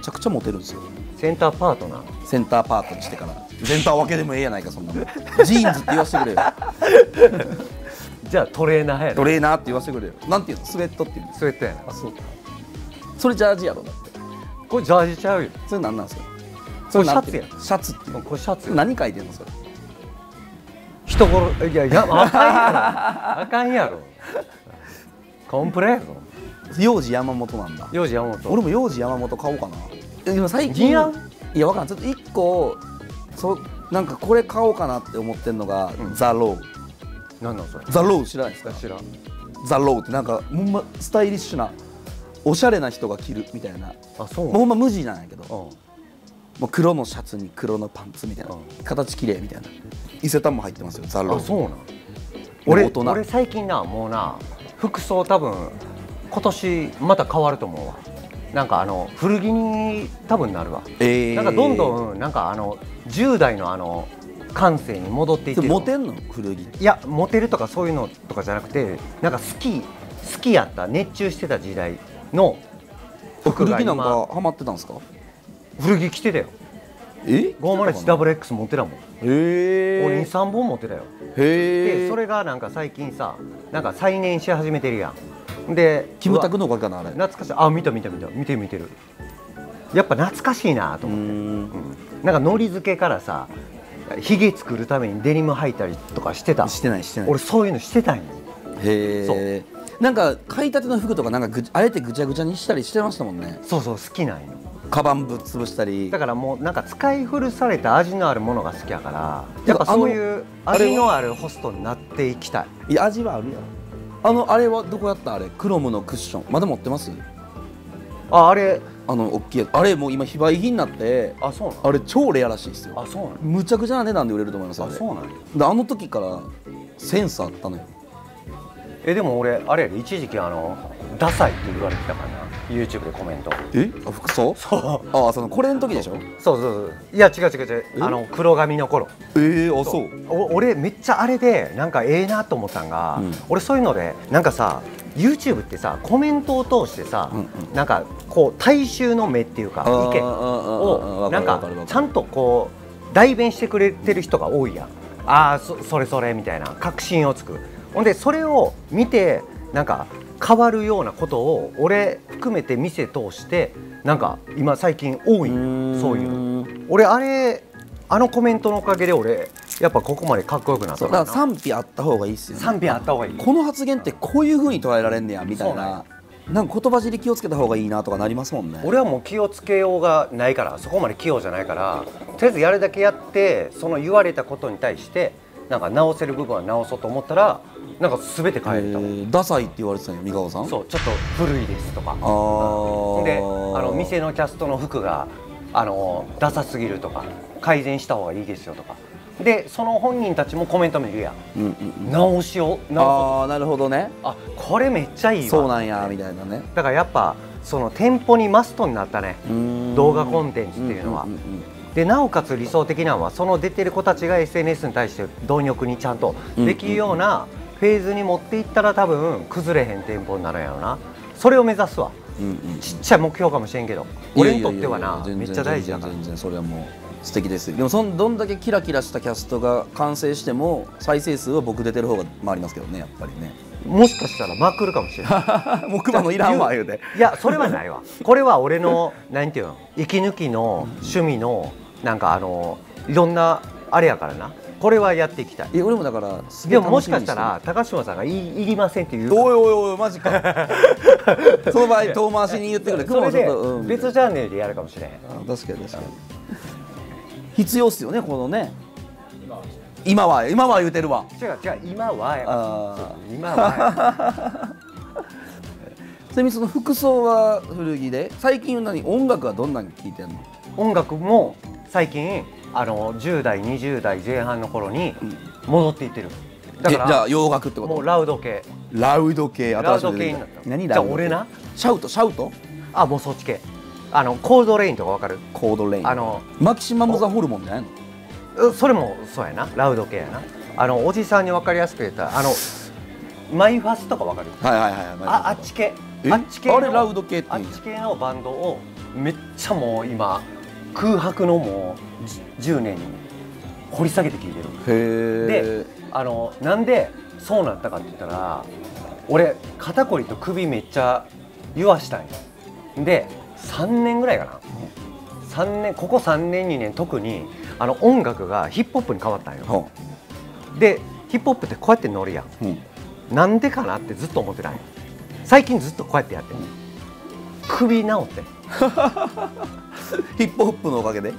Speaker 1: ちゃくちゃモテるんですよ。
Speaker 2: センターパートナー。
Speaker 1: センターパートにしてから。センター分けでもええやないかそんなもん。ジーンズって言わせてくれよ <laughs>
Speaker 2: じゃあトレーナーや
Speaker 1: ト
Speaker 2: ろ
Speaker 1: レーナーって言わせてくれよ。なんていうの？スウェットっていうんです
Speaker 2: スウェットやな。
Speaker 1: あそうそれジャージやろだって。
Speaker 2: これジャージちゃうよ。
Speaker 1: それ何なんですか？
Speaker 2: これシャツ
Speaker 1: のシャツっていう
Speaker 2: これシャツよ
Speaker 1: 何書いてんのそれ？
Speaker 2: 人殺いやいやあかんやろ。あかんやろ。コンプレやぞ
Speaker 1: ヨウジヤマモトなんだ。
Speaker 2: ヨウジヤマモト。
Speaker 1: 俺もヨウジヤマモト買おうかな。えでも最近いやわからんちょっと一個そなんかこれ買おうかなって思ってんのが、
Speaker 2: うん。
Speaker 1: The Row
Speaker 2: なんなんそれ？
Speaker 1: The Row 知らないですか
Speaker 2: 知らん。
Speaker 1: The Row ってなんかほんまスタイリッシュなおしゃれな人が着るみたいな。
Speaker 2: あそう。
Speaker 1: もうほんま無地なんやけど。
Speaker 2: うん。
Speaker 1: もう黒のシャツに黒のパンツみたいな、
Speaker 2: う
Speaker 1: 形綺麗みたいな。伊勢丹も入ってますよザ・ロー
Speaker 2: あそうなん？俺俺最近なもうな服装多分今年また変わると思うわ。なんかあの古着に多分なるわ、
Speaker 1: えー。
Speaker 2: なんかどんどんなんかあの10代のあの感性に戻っていって
Speaker 1: モテんの？古着
Speaker 2: いやモテるとかそういうのとかじゃなくてなんか好き好きやった熱中してた時代の服が
Speaker 1: 古着なん
Speaker 2: 今
Speaker 1: かハマってたんですか？
Speaker 2: 古着着てたよ。
Speaker 1: え
Speaker 2: ？501WX 持ってたもん。
Speaker 1: へ
Speaker 2: 俺
Speaker 1: え
Speaker 2: 23本持ってたよ。
Speaker 1: へえ。
Speaker 2: でそれがなんか最近さなんか再燃し始めてるやん。で
Speaker 1: キムタクのおかげかなあれ。
Speaker 2: 懐かしい。あ見た見た見た。見てる見てる。やっぱ懐かしいなと思って、
Speaker 1: ん。
Speaker 2: うん。なんかのり付けからさひげ作るためにデニム履いたりとかしてた？
Speaker 1: してないしてない。
Speaker 2: 俺そういうのしてたんよ
Speaker 1: へえ。なんか買いたての服とかなんかぐあえてぐちゃぐちゃにしたりしてましたもんね。
Speaker 2: そうそう好きなんよ。
Speaker 1: カバンぶっ潰したり。
Speaker 2: だからもうなんか使い古された味のあるものが好きやから
Speaker 1: いや
Speaker 2: やっぱそういう味のあるホストになっていきたい。
Speaker 1: いや味はあるやろあのあれはどこやった？あれクロムのクッション。まだ持ってます？
Speaker 2: ああれ。
Speaker 1: あの大きいやつ。あれもう今非売品になって
Speaker 2: あそう
Speaker 1: あれ超レアらしいですよ。
Speaker 2: あそうなん
Speaker 1: むちゃくちゃな値段で売れると思いますあれ。
Speaker 2: あそうなん
Speaker 1: あの時からセンスあったのよ。
Speaker 2: えでも俺あれやで一時期あのダサいって言われてたからな YouTube でコメント。
Speaker 1: え？あ服装？
Speaker 2: そう。
Speaker 1: ああそのこれの時でしょ？
Speaker 2: そうそうそう。いや違う違う違う。
Speaker 1: え？
Speaker 2: あの黒髪の頃。
Speaker 1: ええあそう。
Speaker 2: お俺めっちゃあれでなんかええなと思ったんが、
Speaker 1: うん。
Speaker 2: 俺そういうのでなんかさ YouTube ってさコメントを通してさ、
Speaker 1: うんうん。
Speaker 2: なんかこう大衆の目っていうか意見をなんかちゃんとこう代弁してくれてる人が多いやん。ああそそれそれみたいな確信をつく。ほんでそれを見てなんか変わるようなことを俺含めて店通してなんか今最近多いそういう俺あれあのコメントのおかげで俺やっぱここまでかっこよくなった。
Speaker 1: だから賛否あった方がいいっすよね。
Speaker 2: 賛否あった方がいい。
Speaker 1: この発言ってこういう風に捉えられんねやみたい
Speaker 2: な。
Speaker 1: なんか言葉尻気をつけた方がいいなとかなりますもんね。
Speaker 2: 俺はもう気をつけようがないからそこまで器用じゃないからとりあえずやるだけやってその言われたことに対してなんか直せる部分は直そうと思ったらなんか全て
Speaker 1: え
Speaker 2: 変えれたもん、
Speaker 1: ーダサいって言われてたんよ三川さん？
Speaker 2: そうちょっと古いですとか。であの店のキャストの服があのダサすぎるとか改善した方がいいですよとか。でその本人たちもコメントもいるやん。
Speaker 1: うんうんうん。
Speaker 2: 直しを直
Speaker 1: ああなるほどね。
Speaker 2: あこれめっちゃいいわ。
Speaker 1: そうなんやみたいなね。
Speaker 2: だからやっぱその店舗にマストになったね。動画コンテンツっていうのは。
Speaker 1: んんん
Speaker 2: でなおかつ理想的なのはその出てる子たちが SNS に対して貪欲にちゃんとできるようなフェーズに持っていったら多分崩れへん店舗になるんやろな。それを目指すわ。
Speaker 1: うんうん
Speaker 2: ちっちゃい目標かもしれんけど俺にとってはなめっちゃ大事だから。
Speaker 1: 全然それはもう素敵です。よでもそんどんだけキラキラしたキャストが完成しても再生数は僕出てる方が回りますけどねやっぱりね。
Speaker 2: もしかしたらまくるかもしれない <laughs>
Speaker 1: もういらんわ言うて。
Speaker 2: いやそれはないわ。これは俺の <laughs> なんていうの息抜きの趣味のなんかあのいろんなあれやからなこれはやっていきたい。
Speaker 1: いや俺もだからすげ
Speaker 2: で
Speaker 1: え
Speaker 2: ももしかしたら高島さんがいいいりませんって言う。
Speaker 1: おいおいおいマジか。<laughs> その場合遠回しに言ってくれ。
Speaker 2: それで
Speaker 1: うん。
Speaker 2: 別チャンネルでやるかもしれへん
Speaker 1: あ確かに確かに。必要っすよねこのね。今は。今は言うてるわ。
Speaker 2: 違う違う。今はや
Speaker 1: あ
Speaker 2: 今は <laughs>
Speaker 1: ちなみにその服装は古着で最近何？音楽はどんなに聴いてんの？
Speaker 2: 音楽も最近あの10代20代前半の頃に戻っていってる。だか
Speaker 1: えじゃあ
Speaker 2: ら
Speaker 1: 洋楽ってこと？
Speaker 2: もうラウド系。
Speaker 1: ラウド系
Speaker 2: ラウド系になったた
Speaker 1: 何
Speaker 2: じゃあ
Speaker 1: ラウド系？
Speaker 2: 俺な？
Speaker 1: シャウト？シャウト？
Speaker 2: あもうそっち系。あのコールドレインとかわかる？
Speaker 1: コードレイン。
Speaker 2: あの
Speaker 1: マキシマムザホルモンじゃないの？
Speaker 2: うそれもそうやな。ラウド系やな。あのおじさんに分かりやすく言ったらあのマイファスとかわかる？
Speaker 1: はいはいはい
Speaker 2: ああっち系。
Speaker 1: え？
Speaker 2: あっち系の
Speaker 1: あれラウド系って
Speaker 2: あっち系のバンドをめっちゃもう今空白のもうじ10年掘り下げて聞いてる。
Speaker 1: へえ
Speaker 2: あのなんでそうなったかって言ったら俺肩こりと首めっちゃ言わしたんよ。で3年ぐらいかな。3年ここ3年2年特にあの音楽がヒップホップに変わったんよ。
Speaker 1: は
Speaker 2: でヒップホップってこうやって乗るやん。
Speaker 1: あうん。
Speaker 2: なんでかなってずっと思ってたんよ。最近ずっとこうやってやってる首治って。
Speaker 1: ヒップホップのおかげで？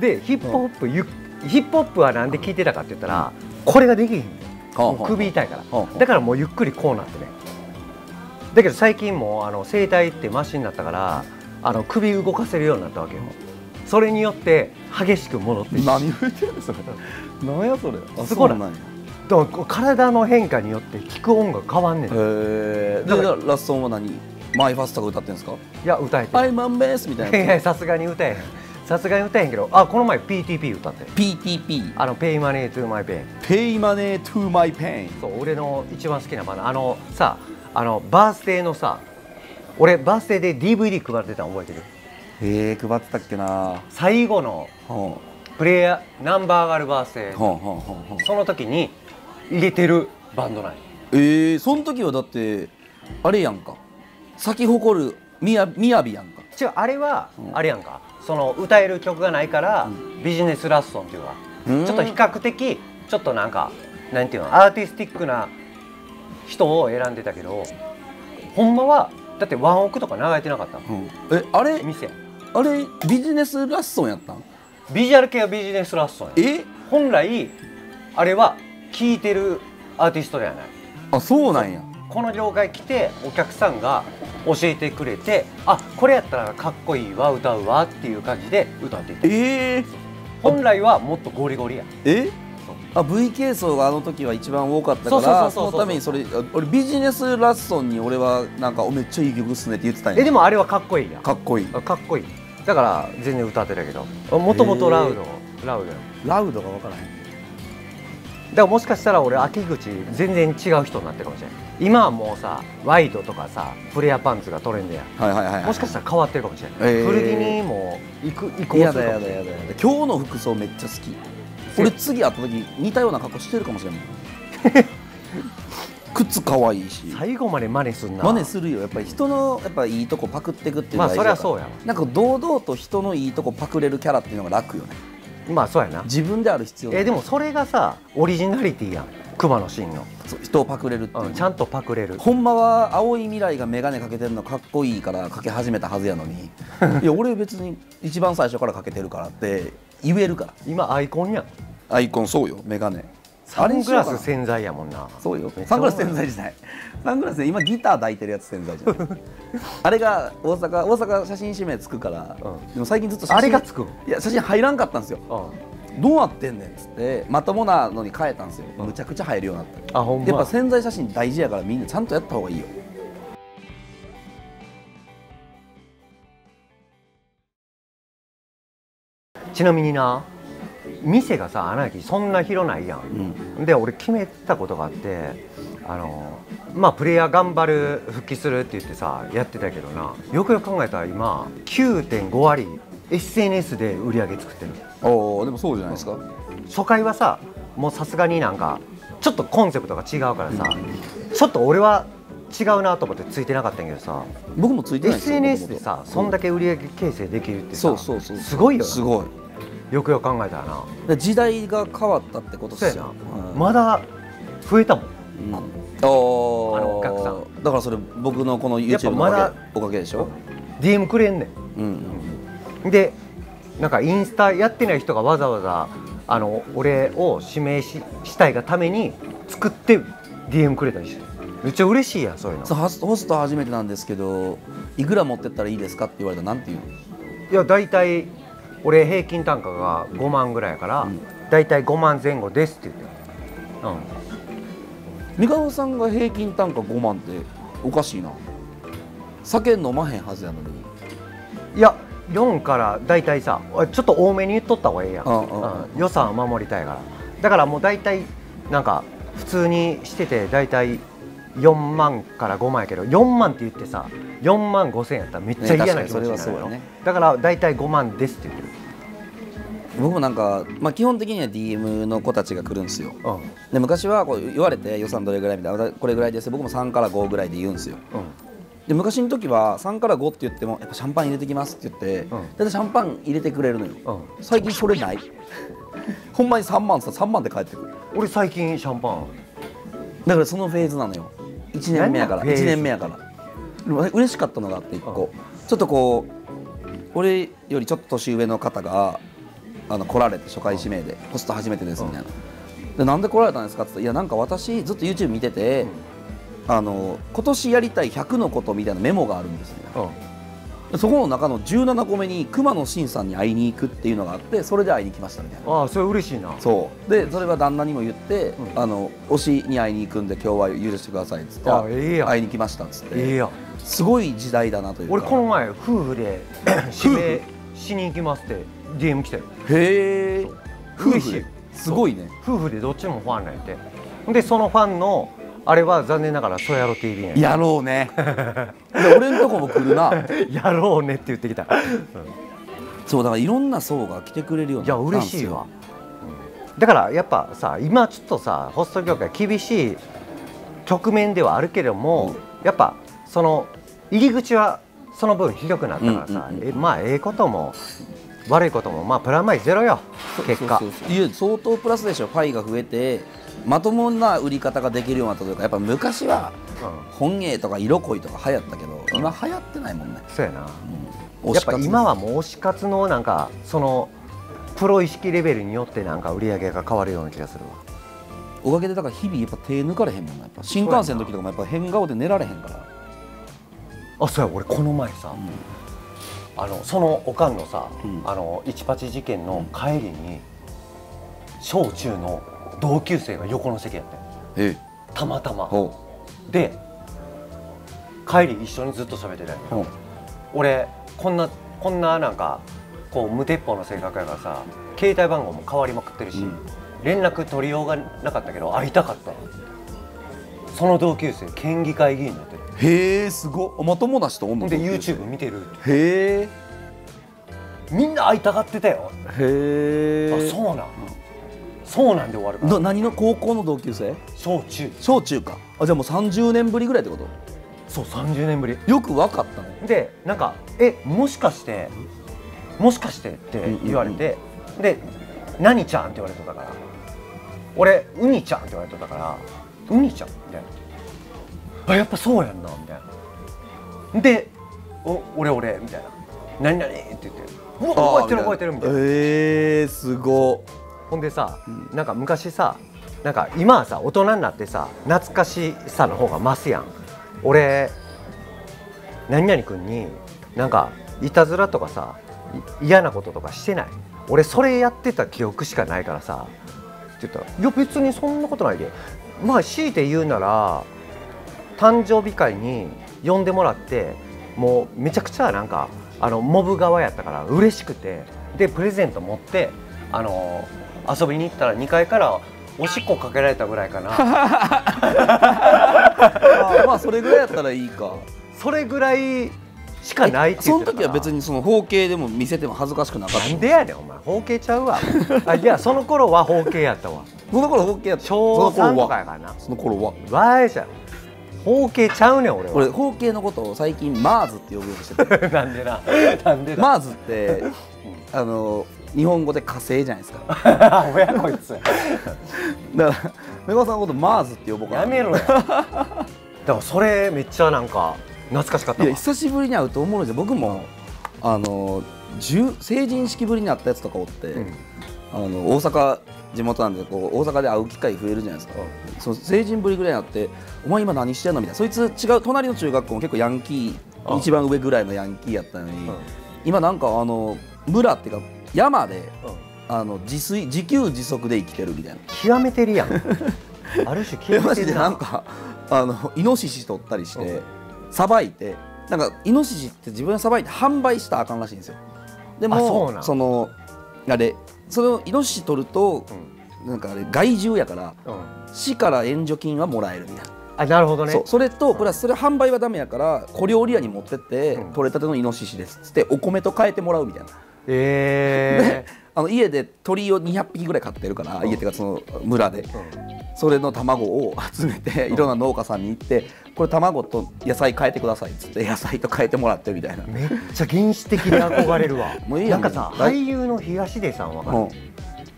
Speaker 2: でヒップホップゆヒップホップはなんで聞いてたかって言ったらこれができへん。ねん首痛いから。
Speaker 1: はあ
Speaker 2: だからもうゆっくりこうなってね。だけど最近もうあの整体ってマシンになったからあの首動かせるようになったわけよ。それによって激しく戻って
Speaker 1: 何言ってるのそれ。何やそれ。あ
Speaker 2: すごい。
Speaker 1: な
Speaker 2: 体の変化によって聴く音楽変わんねん。だから
Speaker 1: ラスソンは何？マイファストが歌ってんですか？
Speaker 2: や歌えて
Speaker 1: アイマンベースみたいな。
Speaker 2: いやさすがに歌えへん。さすがに歌えへんけどあこの前 PTP 歌って。
Speaker 1: PTP
Speaker 2: あの Pay Money to My Pain
Speaker 1: Pay money to my pain
Speaker 2: そう俺の一番好きなバンドあのさあのバースデーのさ俺バースデーで DVD 配ってたの覚えてる？
Speaker 1: えー、配ってたっけな。は
Speaker 2: 最後のプレイヤーナンバーガールバースデー。その時に入れてるバンドなんよ。
Speaker 1: えー、その時はだってあれやんか咲き誇るみやみやびやんか。
Speaker 2: 違うあれは、
Speaker 1: うん。
Speaker 2: あれやんか。その歌える曲がないから、
Speaker 1: う
Speaker 2: ビジネスラッソンっていうか
Speaker 1: うん。
Speaker 2: ちょっと比較的ちょっとなんかなんていうのアーティスティックな人を選んでたけどほんまはだってワンオクとか流れてなかった
Speaker 1: うん。えあれ
Speaker 2: 店。
Speaker 1: あれビジネスラッソンやったん？
Speaker 2: ビジュアル系はビジネスラッソンや。
Speaker 1: え？
Speaker 2: 本来あれは聴いてるアーティストではない。
Speaker 1: あそうなんや
Speaker 2: この業界来てお客さんが教えてくれてあこれやったらかっこいいわ歌うわっていう感じで歌っていった。
Speaker 1: えー、
Speaker 2: 本来はもっとゴリゴリや。
Speaker 1: え？あ VK 層があの時は一番多かったから
Speaker 2: そ
Speaker 1: のためにそれあ俺ビジネスラッソンに俺はなんかおめっちゃいい曲っすねって言ってたんや。
Speaker 2: えでもあれはかっこいいやん。
Speaker 1: かっこいい。
Speaker 2: あかっこいい。だから全然歌ってたけど。もともとラウドラウドよ
Speaker 1: ラウドが分からへん。
Speaker 2: だからもしかしたら俺秋口全然違う人になってるかもしれない今はもうさワイドとかさフレアパンツがトレンドや
Speaker 1: はいはいはい、はい、
Speaker 2: もしかしたら変わってるかもしれない、
Speaker 1: えー。
Speaker 2: 古着にも行く移行
Speaker 1: や
Speaker 2: するかもしれない
Speaker 1: 今日の服装めっちゃ好き。俺次会った時似たような格好してるかもしれんもん。<laughs> 靴可愛いし。
Speaker 2: 最後まで真似すんな。
Speaker 1: 真似するよ。やっぱり人のやっぱいいとこパクっていくっていう
Speaker 2: まあ
Speaker 1: のが大事だから。
Speaker 2: そりゃそうやわ。
Speaker 1: なんか堂々と人のいいとこパクれるキャラっていうのが楽よね
Speaker 2: まあそうやな。
Speaker 1: 自分である必要
Speaker 2: えでもそれがさオリジナリティやん。熊野真の、
Speaker 1: 人をパクれるっていう、
Speaker 2: うん、ちゃんとパクれる。
Speaker 1: ほんまは青い未来が眼鏡かけてるのかっこいいからかけ始めたはずやのに。<laughs> いや俺別に一番最初からかけてるからって言えるから。
Speaker 2: 今アイコンやん。
Speaker 1: アイコンそうよ眼鏡
Speaker 2: サングラス洗剤やもんな。
Speaker 1: そうよ。サングラス洗剤時代サングラスで今ギター抱いてるやつ洗剤じゃん <laughs> あれが大阪大阪写真指名つくから、
Speaker 2: うん。
Speaker 1: でも最近ずっと写真
Speaker 2: あれがつくん？
Speaker 1: いや写真入らんかったんですよ。
Speaker 2: うん。
Speaker 1: どうなってんねんっつってまともなのに変えたんですよ。むちゃくちゃ入るようになった
Speaker 2: あほんま。
Speaker 1: やっぱ潜在写真大事やからみんなちゃんとやった方がいいよ。
Speaker 2: ちなみにな店がさ穴焼きそんな広ないやん、で俺決めたことがあってあのまあプレイヤー頑張る復帰するって言ってさやってたけどな。よくよく考えたら今9.5割 SNS で売り上げ作ってる。
Speaker 1: おおでもそうじゃないですか。
Speaker 2: 初回はさもうさすがになんかちょっとコンセプトが違うからさ、ちょっと俺は違うなと思ってついてなかったんやけどさ
Speaker 1: 僕もついてないですよ
Speaker 2: SNS でさそんだけ売り上げ形成できるってさ
Speaker 1: そうそうそう。
Speaker 2: すごいよな。
Speaker 1: すごい
Speaker 2: よくよく考えたらな。
Speaker 1: で時代が変わったってことですよ。
Speaker 2: な、
Speaker 1: うん。
Speaker 2: まだ増えたもん。
Speaker 1: うん。
Speaker 2: あのお客さん。
Speaker 1: だからそれ僕のこの YouTube のおかげおかげでしょ
Speaker 2: ？DM くれんね
Speaker 1: うんうん
Speaker 2: ん。でなんかインスタやってない人がわざわざあの俺を指名ししたいがために作って DM くれたりしてめっちゃ嬉しいやんそういうの。
Speaker 1: ホスト初めてなんですけどいくら持ってったらいいですかって言われたらなんて言うの？
Speaker 2: いや大体俺平均単価が5万ぐらいやから、
Speaker 1: うん。
Speaker 2: 大体5万前後ですって言ってうん。
Speaker 1: 三河さんが平均単価5万っておかしいな。酒飲まへんはずやのに。
Speaker 2: いや4から大体さちょっと多めに言っとった方がええやん、
Speaker 1: うん。
Speaker 2: 予算は守りたいから。だからもう大体なんか普通にしてて大体4万から5万やけど4万って言ってさ4万5千円やったらめっちゃ嫌な気持ちになるよ
Speaker 1: やね。
Speaker 2: だから大体5万ですって言ってる
Speaker 1: 僕もなんか、まあ、基本的には DM の子たちが来るんですよ。
Speaker 2: うん。
Speaker 1: で昔はこう言われて予算どれぐらいみたいなこれぐらいです僕も3から5ぐらいで言うん。ですよで昔の時は3から5って言ってもやっぱシャンパン入れてきますって言って、
Speaker 2: ん。
Speaker 1: だってシャンパン入れてくれるのよ、
Speaker 2: うん。
Speaker 1: 最近それない。<laughs> ほんまに3万さ3万で帰ってくる。
Speaker 2: 俺最近シャンパン。
Speaker 1: だからそのフェーズなのよ。1年目やから。
Speaker 2: 何やフェーズ
Speaker 1: ？1年目やから。嬉しかったのがあって1個。ちょっとこう俺よりちょっと年上の方があの来られて初回指名でホスト初めてですみたいな。でなんで来られたんですか？って言ったらいやなんか私ずっと YouTube 見てて、あの今年やりたい100のことみたいなメモがあるんですよ。ねでそこの中の17個目に熊野慎さんに会いに行くっていうのがあってそれで会いに来ましたみたいな。
Speaker 2: ああそれ嬉しいな。
Speaker 1: そう。でそれは旦那にも言って、
Speaker 2: うん。
Speaker 1: あの推しに会いに行くんで今日は許してくださいっつって
Speaker 2: あええやん。
Speaker 1: 会いに来ましたっつって、
Speaker 2: ええやん。
Speaker 1: すごい時代だなというか。
Speaker 2: 俺この前夫婦で <coughs> 指名しに行きますって DM 来たよ
Speaker 1: へえ
Speaker 2: 嬉しい。
Speaker 1: すごいね。
Speaker 2: 夫婦でどっちもファンなんやて。でそのファンのあれは残念ながら「そやろ TV」や。
Speaker 1: やろうね。<laughs> で俺んとこも来るな。
Speaker 2: やろうねって言ってきた。
Speaker 1: そうだからいろんな層が来てくれるように
Speaker 2: いや
Speaker 1: なったんですよ。
Speaker 2: 嬉しいわ、うん。だからやっぱさ今ちょっとさホスト業界厳しい局面ではあるけれども、やっぱその入り口はその分広くなったからさ、
Speaker 1: うんうんうん。
Speaker 2: えまあええことも悪いこともまあプラマイゼロよ。結果。
Speaker 1: 相当プラスでしょパイが増えてまともな売り方ができるようになったというかやっぱ昔は
Speaker 2: うん。
Speaker 1: 本営とか色恋とか流行ったけど今流行ってないもんね、
Speaker 2: そうやな。
Speaker 1: うん。
Speaker 2: やっぱ今はもう推し活のなんかそのプロ意識レベルによってなんか売り上げが変わるような気がするわ。
Speaker 1: 活おかげでだから日々やっぱ手抜かれへんもんなやっぱ。新幹線の時とかもやっぱ変顔で寝られへんから。
Speaker 2: あそうや俺この前さ、あのそのおかんのさ、
Speaker 1: うん。
Speaker 2: あの一八事件の帰りに小中の同級生が横の席やってん。
Speaker 1: ええ。
Speaker 2: たまたま。
Speaker 1: ほ
Speaker 2: で帰り一緒にずっと喋ってたんよ俺こんなこんななんかこう無鉄砲の性格やからさ携帯番号も変わりまくってるし、
Speaker 1: うん。
Speaker 2: 連絡取りようがなかったけど会いたかったの。その同級生県議会議員になっ
Speaker 1: へえすごっまともな人おんの？
Speaker 2: で YouTube 見てる
Speaker 1: へえ。
Speaker 2: みんな会いたがってたよ。
Speaker 1: へえ。
Speaker 2: あそうなん、そうなんで終わるから。
Speaker 1: ど何の高校の同級生？
Speaker 2: 小中。
Speaker 1: 小中か。あじゃあもう30年ぶりぐらいってこと？
Speaker 2: そう30年ぶり。
Speaker 1: よくわかったね
Speaker 2: でなんか「えもしかしてもしかして?」って言われて、で「何ちゃん?」って言われてたから。俺「ウニちゃん」って言われてたから「ウニちゃん?」みたいな「あやっぱそうやんな」みたいな。で「お俺俺」みたいな「何々?」って言って「うわ覚えてる覚えてる」みたいな。
Speaker 1: えー、すご
Speaker 2: ほんでさ、
Speaker 1: うん。
Speaker 2: なんか昔さなんか今はさ大人になってさ懐かしさの方が増すやん。俺何々君になんかいたずらとかさい嫌なこととかしてない？俺それやってた記憶しかないからさ。って言ったら「いや別にそんなことないで」まあ強いて言うなら誕生日会に呼んでもらってもうめちゃくちゃなんかあのモブ側やったから嬉しくて。でプレゼント持ってあの遊びに行ったら2階からおしっこかけられたぐらいかな。
Speaker 1: あまあそれぐらいやったらいいか。
Speaker 2: それぐらいしかないって
Speaker 1: その時は別にその包茎でも見せても恥ずかしくなかった
Speaker 2: なんでやねんお前。包茎ちゃうわ。あいやその頃は包茎やったわ。
Speaker 1: その頃包茎やった。
Speaker 2: 小3
Speaker 1: その頃は。
Speaker 2: とかやからな。
Speaker 1: その頃は。
Speaker 2: わいじゃん包茎ちゃうねん俺は。
Speaker 1: 俺包茎のことを最近マーズって呼ぶようにしてて。<laughs>
Speaker 2: なんでな。なんでな、
Speaker 1: マーズってあの日本語で火星じゃないですか。<laughs>
Speaker 2: 親こいつ。
Speaker 1: だからメガさんのことマーズって呼ぼうかな。
Speaker 2: やめろや。<laughs> だからそれめっちゃなんか懐かしかったわ。
Speaker 1: いや久しぶりに会うと思うんですよ僕もあの10成人式ぶりに会ったやつとかおって、
Speaker 2: うん。
Speaker 1: あの大阪地元なんでこう大阪で会う機会増えるじゃないですか、その成人ぶりぐらいになって「お前今何してんの?」みたいな。そいつ違う。隣の中学校も結構ヤンキ
Speaker 2: あ
Speaker 1: ー一番上ぐらいのヤンキーやったのに、
Speaker 2: うん。
Speaker 1: 今なんかあの村っていうか山で
Speaker 2: うん。
Speaker 1: あの自炊自給自足で生きてるみたいな。
Speaker 2: 極めてるやん。<laughs> ある種
Speaker 1: でマジで
Speaker 2: 極めてる
Speaker 1: なんかあのイノシシ取ったりし
Speaker 2: うん。
Speaker 1: てさばいてなんかイノシシって自分でさばいて販売したらあかんらしいんですよ。でもそのあれそのイノシシ取るとなんかあれ害獣やから
Speaker 2: うん。うん
Speaker 1: 市から援助金はもらえるみたいな
Speaker 2: あなるほどね。
Speaker 1: それとプラスそれ販売はダメやから小料理屋に持ってって、
Speaker 2: うん。
Speaker 1: 取れたてのイノシシですっつってお米と変えてもらうみたいな。
Speaker 2: え
Speaker 1: であの家で鳥を200匹ぐらい飼ってるから、家っていうかその村で、それの卵を集めていろんな農家さんに行ってこれ卵と野菜変えてくださいっつって野菜と変えてもらってみたいな。
Speaker 2: めっちゃ原始的で憧れるわ。<laughs>
Speaker 1: もういいや
Speaker 2: なんんかさ俳優の東出さんわかる、
Speaker 1: うん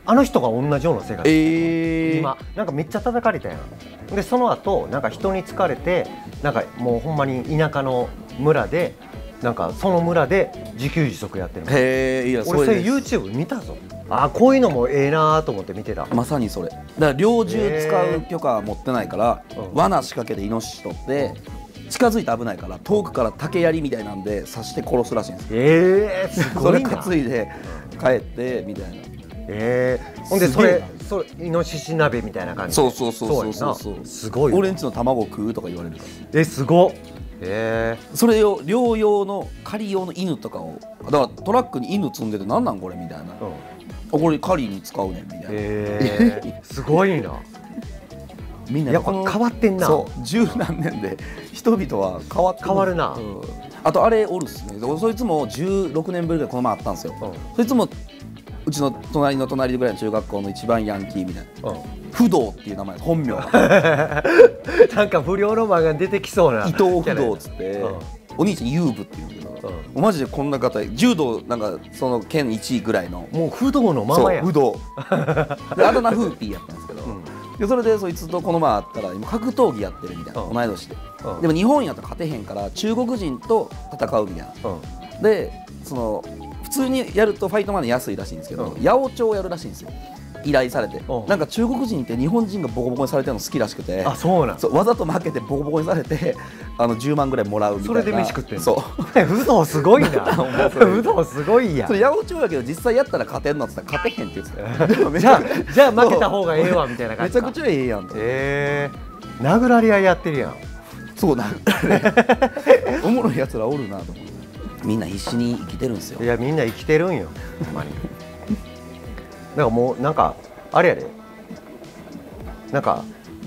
Speaker 2: あの人が同じような生活
Speaker 1: えー、
Speaker 2: 今。なんかめっちゃ叩かれたやん。でその後なんか人に疲れてなんかもうほんまに田舎の村でなんかその村で自給自足やってるの。
Speaker 1: へえいやそ
Speaker 2: 俺それ YouTube 見たぞ。あこういうのもええなと思って見てた。
Speaker 1: まさにそれ。だから猟銃使う許可は持ってないから、
Speaker 2: うん。
Speaker 1: 罠仕掛けてイノシシ取って近づいて危ないから遠くから竹槍みたいなんで刺して殺すらしいんですよ。
Speaker 2: ええす
Speaker 1: それ
Speaker 2: ごいな。
Speaker 1: 担いで帰ってみたいな
Speaker 2: ええほんですそれそれイノシシ鍋みたいな感じ。
Speaker 1: そうそうそうそう
Speaker 2: そう。すごい
Speaker 1: 俺んちの卵食うとか言われるから。
Speaker 2: えすごっ。え
Speaker 1: それを猟用の狩り用の犬とかをだからトラックに犬積んでてなんなんこれみたいな、
Speaker 2: えうん。
Speaker 1: あこれ狩りに使うねんみたいな、
Speaker 2: ええ <laughs> すごいな。
Speaker 1: みんな
Speaker 2: やっぱ変わってんな。
Speaker 1: そう十何年で人々は変わ
Speaker 2: 変わるな。
Speaker 1: うん。あとあれおるっすね。そいつも16年ぶりぐらいこの前あったんですよ、
Speaker 2: うん。
Speaker 1: そいつもうちの隣の隣ぐらいの中学校の一番ヤンキーみたいな。
Speaker 2: うん。
Speaker 1: 不動っていう名前本名。が <laughs>
Speaker 2: なんか不良の漫画に出てきそうな
Speaker 1: 伊藤不動っつって、
Speaker 2: うん。
Speaker 1: お兄ちゃん遊武っていうんだけど、
Speaker 2: う
Speaker 1: マジでこんな方柔道なんかその県1位ぐらいの。
Speaker 2: もう不動のままや。
Speaker 1: そう不動。<laughs> であだ名フーピーやったんですけど、
Speaker 2: うん。
Speaker 1: でそれでそいつとこの前会ったら今格闘技やってるみたいな、
Speaker 2: うん。
Speaker 1: 同い年で、
Speaker 2: うん。
Speaker 1: でも日本やったら勝てへんから中国人と戦うみたいな。
Speaker 2: うん。
Speaker 1: でその普通にやるとファイトマネー安いらしいんですけど、
Speaker 2: うん。
Speaker 1: 八百長をやるらしいんですよ。依頼されて、
Speaker 2: うん。
Speaker 1: なんか中国人って日本人がボコボコにされてるの好きらしくて
Speaker 2: あそうなん。
Speaker 1: そうわざと負けてボコボコにされてあの10万ぐらいもらうみたいな。
Speaker 2: それで飯食ってんの？
Speaker 1: そう。<laughs>
Speaker 2: すごいな。<laughs> 不動す。ごいや
Speaker 1: それ八百長やけど実際やったら勝てんのっつったら勝てへんって言ってた
Speaker 2: じゃ
Speaker 1: ゃ
Speaker 2: あじゃあ負けた方がええわみたいな感じか。
Speaker 1: めちゃくちゃええやんと
Speaker 2: ええ殴られ合いやってるやん。
Speaker 1: そうなんおもろいやつらおるなと思ってみんな必死に生きてるんですよ。
Speaker 2: いやみんな生きてるんよ。ほんまに。だからもうなんかあれやで。なんか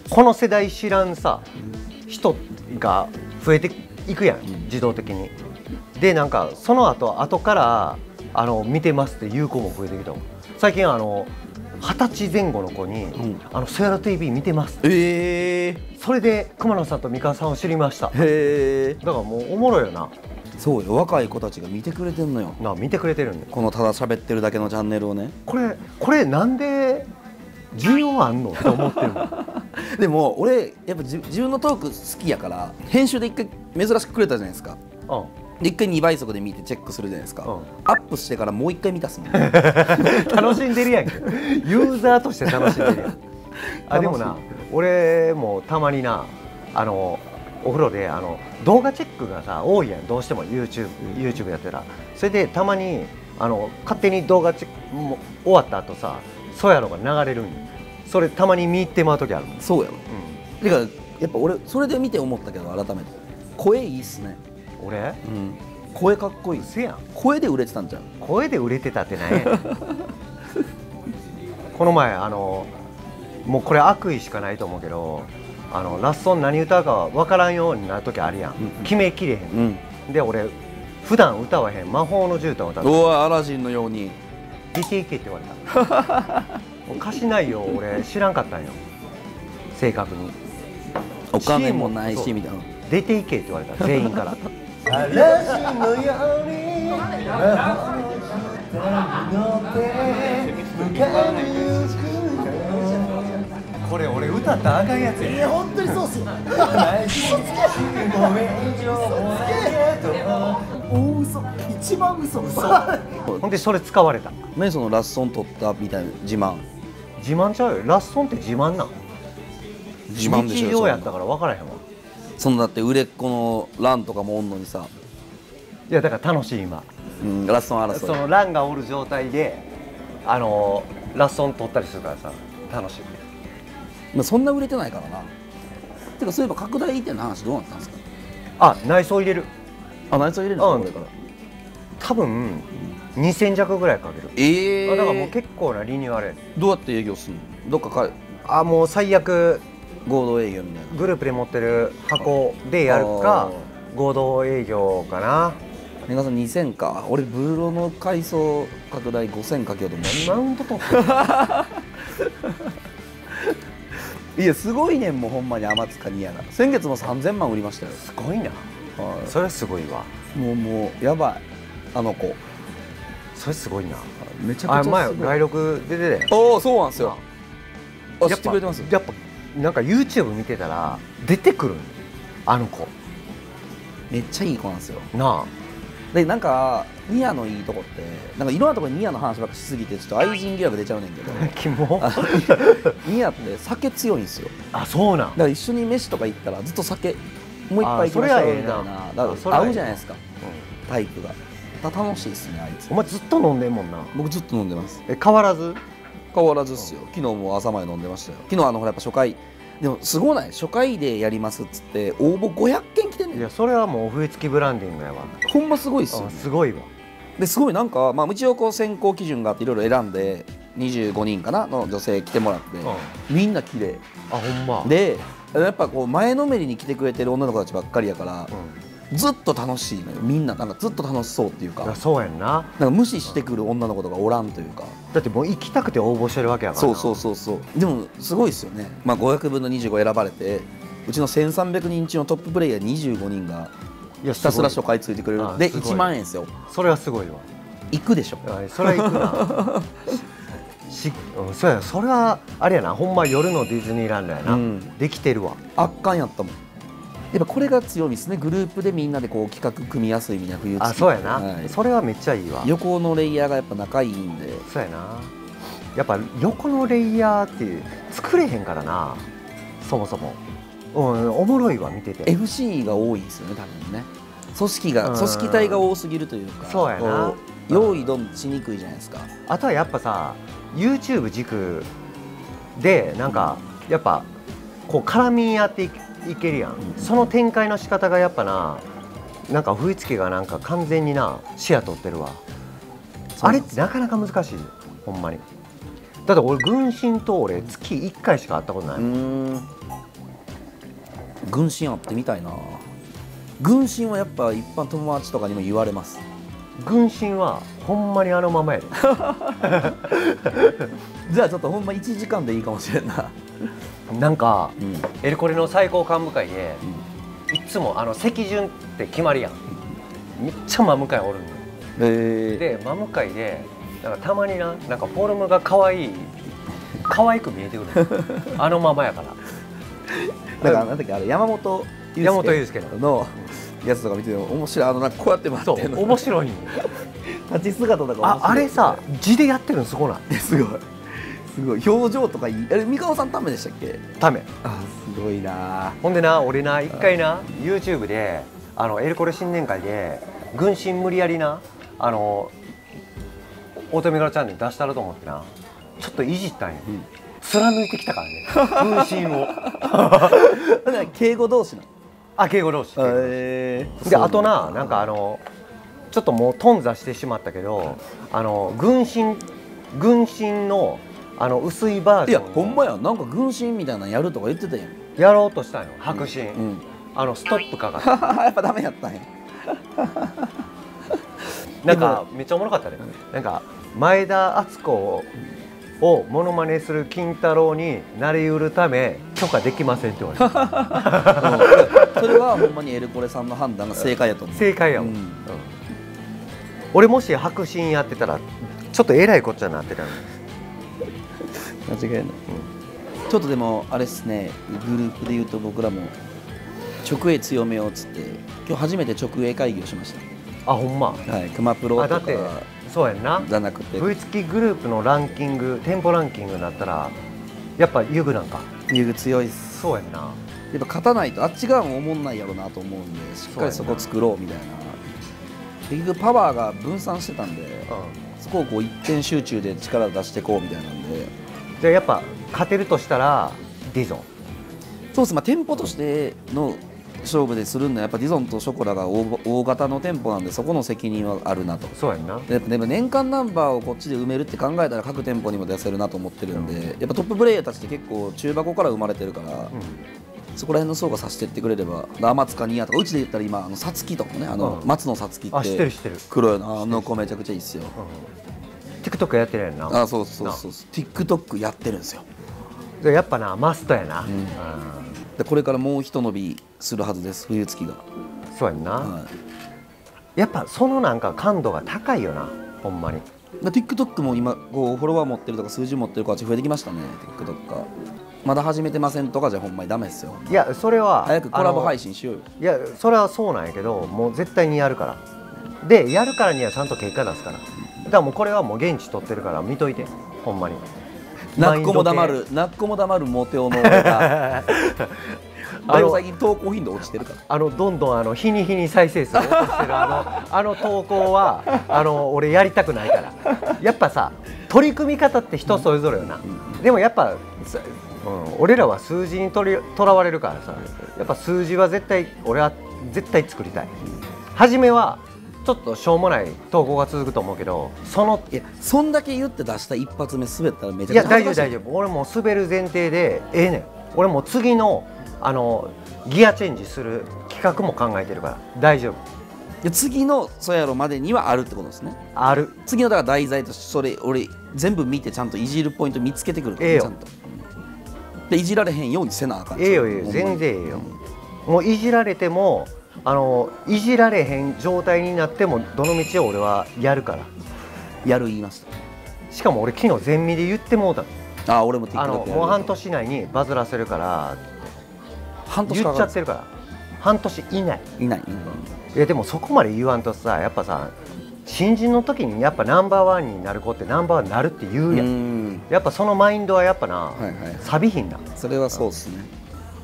Speaker 2: この世代知らんさ人が増えていくやん自動的に。でなんかその後後からあの見てますっていう子も増えてきたもん。最近あの二十歳前後の子に
Speaker 1: ん「
Speaker 2: あのソヤラ TV 見てます」
Speaker 1: えー、
Speaker 2: それで熊野さんと三河さんを知りました。だか
Speaker 1: へえ
Speaker 2: らもうおもろいよな
Speaker 1: そうよ若い子たちが見てくれてんのよ。
Speaker 2: な見てくれてるんで
Speaker 1: このただ喋ってるだけのチャンネルをね。
Speaker 2: これこれなんで需要あんの？って思ってるの。<laughs>
Speaker 1: でも俺やっぱ自自分のトーク好きやから編集で一回珍しくくれたじゃないですか。
Speaker 2: うん。
Speaker 1: で一回2倍速で見てチェックするじゃないですか、
Speaker 2: うん。
Speaker 1: アップしてからもう一回見たっすもん。<laughs>
Speaker 2: 楽しんでるやんけ。ユーザーとして楽しんでるやん。あでもな俺もたまになあのお風呂であの動画チェックがさ多いやん。どうしても YouTube, YouTube やってたら。それでたまにあの勝手に動画チェックも終わった後さそうやろが流れるんよ。それたまに見入ってまう時あるもん、
Speaker 1: そうやろ
Speaker 2: う
Speaker 1: てかやっぱ俺それで見て思ったけど改めて。声いいっすね。
Speaker 2: ん、俺？
Speaker 1: うん。声かっこいい
Speaker 2: せやん。
Speaker 1: 声で売れてたんじゃん
Speaker 2: 声で売れてたってねこの前あのもうこれ悪意しかないと思うけどあのラッソン何歌うか分からんようになる時あるやん、決めきれへん。
Speaker 1: うん。
Speaker 2: で俺普段歌わへん。魔法の絨毯を歌う
Speaker 1: うわアラジンのように
Speaker 2: DTK って言われた。もう歌詞内容俺。知らんかったんよ。正確に。
Speaker 1: お金もないしみたいな。
Speaker 2: 出ていけって言われた。全員から。<laughs> 嵐のように <laughs> <laughs> これ俺歌ったらあかんやつや。いや本当にそうっすよ。
Speaker 3: 大嘘。一番嘘。嘘。
Speaker 2: ほんでそれ使われた。
Speaker 1: 何そのラッソン取ったみたいな自慢。
Speaker 2: 自慢ちゃうよ。ラッソンって自慢なん？
Speaker 1: 自慢でしょ
Speaker 2: 日常やったから分からへんわ。
Speaker 1: そのだって売れっ子のランとかもおんのにさ、
Speaker 2: いやだから楽しい今。
Speaker 1: うん、ラッソン争い。
Speaker 2: そのランがおる状態であのラッソン取ったりするからさ。楽しい
Speaker 1: まあそんな売れてないからな。てかそういえば拡大移転の話どうなったんですか？
Speaker 2: あ内装入れる。
Speaker 1: あ内装入れるんですか？
Speaker 2: うん。
Speaker 1: これから。
Speaker 2: 多分2000弱ぐらいかける、
Speaker 1: ええ
Speaker 2: あだからもう結構なリニューアル
Speaker 1: どうやって営業するの？どっかか
Speaker 2: あもう最悪
Speaker 1: 合同営業みたいな。
Speaker 2: グループで持ってる箱でやるか合同営業かな。
Speaker 1: メガさん2000か。俺ブロの階層拡大5000かけようと思
Speaker 2: マウント取って <laughs>
Speaker 1: いやすごいねんもうほんまに天塚にやが先月も3000万売りましたよ、
Speaker 2: すごいな。
Speaker 1: は
Speaker 2: それすごいわ。
Speaker 1: いもうもうやばい。あの子。
Speaker 2: それすごいな。
Speaker 1: めちゃくちゃ
Speaker 2: あ
Speaker 1: すごい。
Speaker 2: 前外録出てたよ
Speaker 1: おおそうなんですよ。あ知
Speaker 2: やっ
Speaker 1: てくれてます？
Speaker 2: やっぱなんか YouTube 見てたら出てくるんあの子。
Speaker 1: めっちゃいい子なんですよ。
Speaker 2: な
Speaker 1: でなんかニアのいいとこってなんかいろんなところにニアの話ばっかしすぎてちょっと愛人疑惑出ちゃうねんけど。
Speaker 2: あ <laughs> キモ。
Speaker 1: あニアって酒強いんですよ。
Speaker 2: あそうなん。
Speaker 1: だから一緒に飯とか行ったらずっと酒もう一杯行きましょうみたいな。
Speaker 2: あ
Speaker 1: だから合うじゃないですか。タイプが。楽しいですねあいつ。
Speaker 2: お前ずっと飲んでんもんな。
Speaker 1: 僕ずっと飲んでます。
Speaker 2: え変わらず？
Speaker 1: 変わらずっすよ。昨日も朝まで飲んでましたよ。昨日あのほらやっぱ初回でもすごない？初回でやりますっつって応募500件来てんねん。
Speaker 2: いやそれはもう笛付きブランディングやわ。
Speaker 1: ほんますごいっすよ
Speaker 2: あすごいわ。
Speaker 1: ですごいなんか、まあ、一応こう選考基準があっていろいろ選んで25人かなの女性来てもらって、みんな綺麗
Speaker 2: あほんま。
Speaker 1: でやっぱこう前のめりに来てくれてる女の子たちばっかりやから
Speaker 2: う、ん
Speaker 1: ずっと楽しいのよみんななんかずっと楽しそうっていうか。
Speaker 2: そうやんな。
Speaker 1: なんか無視してくる女の子とかおらんというか。
Speaker 2: だってもう行きたくて応募してるわけやからな。
Speaker 1: そうそうそうそう。でもすごいですよね、まあ、500分の25選ばれてうちの1300人中のトッププレイヤー25人がひたすら初回ついてくれる。です
Speaker 2: ごい。
Speaker 1: 1万円ですよ。
Speaker 2: それはすごいわ。
Speaker 1: 行くでしょ。
Speaker 2: はいそれは行くな。し、うん、そうやそれはあれやな。ほんま夜のディズニーランドやな、
Speaker 1: うん。
Speaker 2: できてるわ。
Speaker 1: 圧巻やったもんやっぱこれが強みですね。グループでみんなでこう企画組みやすいみたいな冬月
Speaker 2: あそうやな、
Speaker 1: はい。
Speaker 2: それはめっちゃいいわ。
Speaker 1: 横のレイヤーがやっぱ仲いいんで。
Speaker 2: そうやな。やっぱ横のレイヤーって作れへんからな。そもそも。うんおもろいわ見てて。
Speaker 1: FC が多いですよね多分ね。組織が
Speaker 2: うん。
Speaker 1: 組織体が多すぎるというか。
Speaker 2: そうやな。
Speaker 1: 用意どんしにくいじゃないですか。
Speaker 2: あとはやっぱさ YouTube 軸でなんかやっぱこう絡み合っていいけるやん、その展開の仕方がやっぱななんか振り付けがなんか完全にな視野取ってるわ。あれってなかなか難しいよほんまに。だって俺軍神と俺月1回しか会ったことな
Speaker 1: う
Speaker 2: い、
Speaker 1: 軍神会ってみたいな。軍神はやっぱ一般友達とかにも言われます
Speaker 2: 軍神はほんまにあのままやで。<laughs>
Speaker 1: じゃあちょっとほんま1時間でいいかもしれんな。
Speaker 2: なんか
Speaker 1: うん。
Speaker 2: エルコレの最高幹部会でいつもあの席順って決まりやん。めっちゃ真向かいおるんよ。
Speaker 1: え
Speaker 2: で真向かいでなんかたまにななんかフォルムが可愛い可愛く見えてくるの <laughs> あのままやから。
Speaker 1: ー、だからなんだっけあれ山本
Speaker 2: 山本裕介の。
Speaker 1: のやつとか見てても面白いあのなんかこうやって待
Speaker 2: そ
Speaker 1: ってんの。
Speaker 2: う面白い。
Speaker 1: 立ち姿とか
Speaker 2: ああれさ字でやってるのすごない
Speaker 1: えすごい。すごい。表情とかいい。あれ三河さんためでしたっけ？
Speaker 2: ため
Speaker 1: あすごいな。
Speaker 2: ほんでな俺な一回な YouTube であのエルコレ新年会で軍神無理やりなあの乙女柄チャンネル出したろと思ってなちょっといじったんよ、貫いてきたからね。軍神を。<laughs>
Speaker 1: 敬語同士なの
Speaker 2: あ敬語同士
Speaker 1: え
Speaker 2: であとななんかあのちょっともう頓挫してしまったけどあの軍神軍神のあの薄いバー
Speaker 1: いや
Speaker 2: ジョン
Speaker 1: ほんまやなんか軍神みたいなのやるとか言ってたやん。
Speaker 2: やろうとしたんよ白神、
Speaker 1: うん。
Speaker 2: あのストップかかって。<laughs>
Speaker 1: やっぱダメやったんや。
Speaker 2: なんかめっちゃおもろかったね、なんか前田敦子ををモノマネする金太郎になりうるため許可できませんって言われた。
Speaker 1: う <laughs> んそれはほんまにエルコレさんの判断が正解やと思う。
Speaker 2: 正解やもん、
Speaker 1: うん。
Speaker 2: うん俺もし白神やってたらちょっとえらいこっちゃになってたの
Speaker 1: 間違いない、ちょっとでもあれっすね。グループで言うと僕らも直営強めようっつって今日初めて直営会議をしまし
Speaker 2: あほんま？
Speaker 1: たはい熊プロとか
Speaker 2: あだってそうやんな。
Speaker 1: じゃなくて。
Speaker 2: V 付きグループのランキング店舗ランキングになったらやっぱユグなんか。
Speaker 1: 遊具強いっす。
Speaker 2: そうやんな
Speaker 1: やっぱ勝たないとあっち側も思んないやろうなと思うんでしっかりそこ作ろうみたいな。結局パワーが分散してたんで
Speaker 2: うん。
Speaker 1: そこをこう一点集中で力出していこうみたいなんで。
Speaker 2: じゃあやっぱ勝てるとしたらディゾン。
Speaker 1: そうです。まあ店舗としての勝負でするんだやっぱディゾンとショコラが大大型の店舗なんでそこの責任はあるなと。
Speaker 2: そうやんな。
Speaker 1: ででも年間ナンバーをこっちで埋めるって考えたら各店舗にも出せるなと思ってるんで、やっぱトッププレイヤーたちって結構中箱から生まれてるから、そこら辺の層がさしてってくれれば天塚ニアとかうちで言ったら今あのさつきとかもねあの、
Speaker 2: うん。
Speaker 1: 松野さつきって
Speaker 2: あ知ってる知ってる。
Speaker 1: 黒いのあの子めちゃくちゃいいっすよ、
Speaker 2: TikTok やってるやんな。
Speaker 1: あそうそうそう TikTok やってるんですよ。
Speaker 2: でやっぱなマストやな、
Speaker 1: ん。
Speaker 2: うん。
Speaker 1: でこれからもう一伸びするはずです冬月が、
Speaker 2: そうやんな、
Speaker 1: はい、
Speaker 2: やっぱそのなんか感度が高いよなほんまに。
Speaker 1: で TikTok も今こうフォロワー持ってるとか数字持ってる子たち増えてきましたね TikTok がまだ始めてませんとかじゃほんまにダメですよ。
Speaker 2: いやそれは
Speaker 1: 早くコラボ配
Speaker 2: 信
Speaker 1: 信しようよ。
Speaker 2: いやそれはそうなんやけどもう絶対にやるから。でやるからにはちゃんと結果出すから。だからもうこれはもう現地取ってるから見といて。ほんまに。
Speaker 1: なっこも黙るなっこも黙るモテオの俺が。<laughs> だいぶ最近投稿頻度落ちてるから。
Speaker 2: あのどんどんあの日に日に再生数を落としてる。あのあの投稿はあの俺やりたくないから。やっぱさ取り組み方って人それぞれよな、でもやっぱ、さうん、俺らは数字にとりとらわれるからさやっぱ数字は絶対俺は絶対作りたい。初めはちょっとしょうもない投稿が続くと思うけどその
Speaker 1: いやそんだけ言って出した一発目滑ったらめち
Speaker 2: いや
Speaker 1: ゃくちゃ
Speaker 2: 大丈夫大丈夫。俺もう滑る前提でええねん。俺もう次のあのギアチェンジする企画も考えてるから大丈夫。
Speaker 1: で次のそやろまでにはあるってことですね。
Speaker 2: ある。
Speaker 1: 次のだから題材としてそれ俺全部見てちゃんといじるポイント見つけてくるから、
Speaker 2: ええよ。
Speaker 1: ちゃんとでいじられへんようにせなあかん。
Speaker 2: ええよええよ。全然ええよ。もういじられてもあのいじられへん状態になってもどの道を俺はやるから。
Speaker 1: やる言いまし
Speaker 2: しかも俺昨日全身で言ってもうたの。
Speaker 1: たあ俺も TikTok
Speaker 2: あのもう半年以内にバズらせるから言
Speaker 1: 半年かかる
Speaker 2: っちゃってるから。半年以内。
Speaker 1: いない、
Speaker 2: いやでもそこまで言わんとさやっぱさ新人の時にやっぱナンバーワンになる子ってナンバーワンになるって言
Speaker 1: う
Speaker 2: うやん、
Speaker 1: ん。
Speaker 2: やっぱそのマインドはやっぱな、
Speaker 1: はいはい。
Speaker 2: 錆びひんな
Speaker 1: それはそうっすね。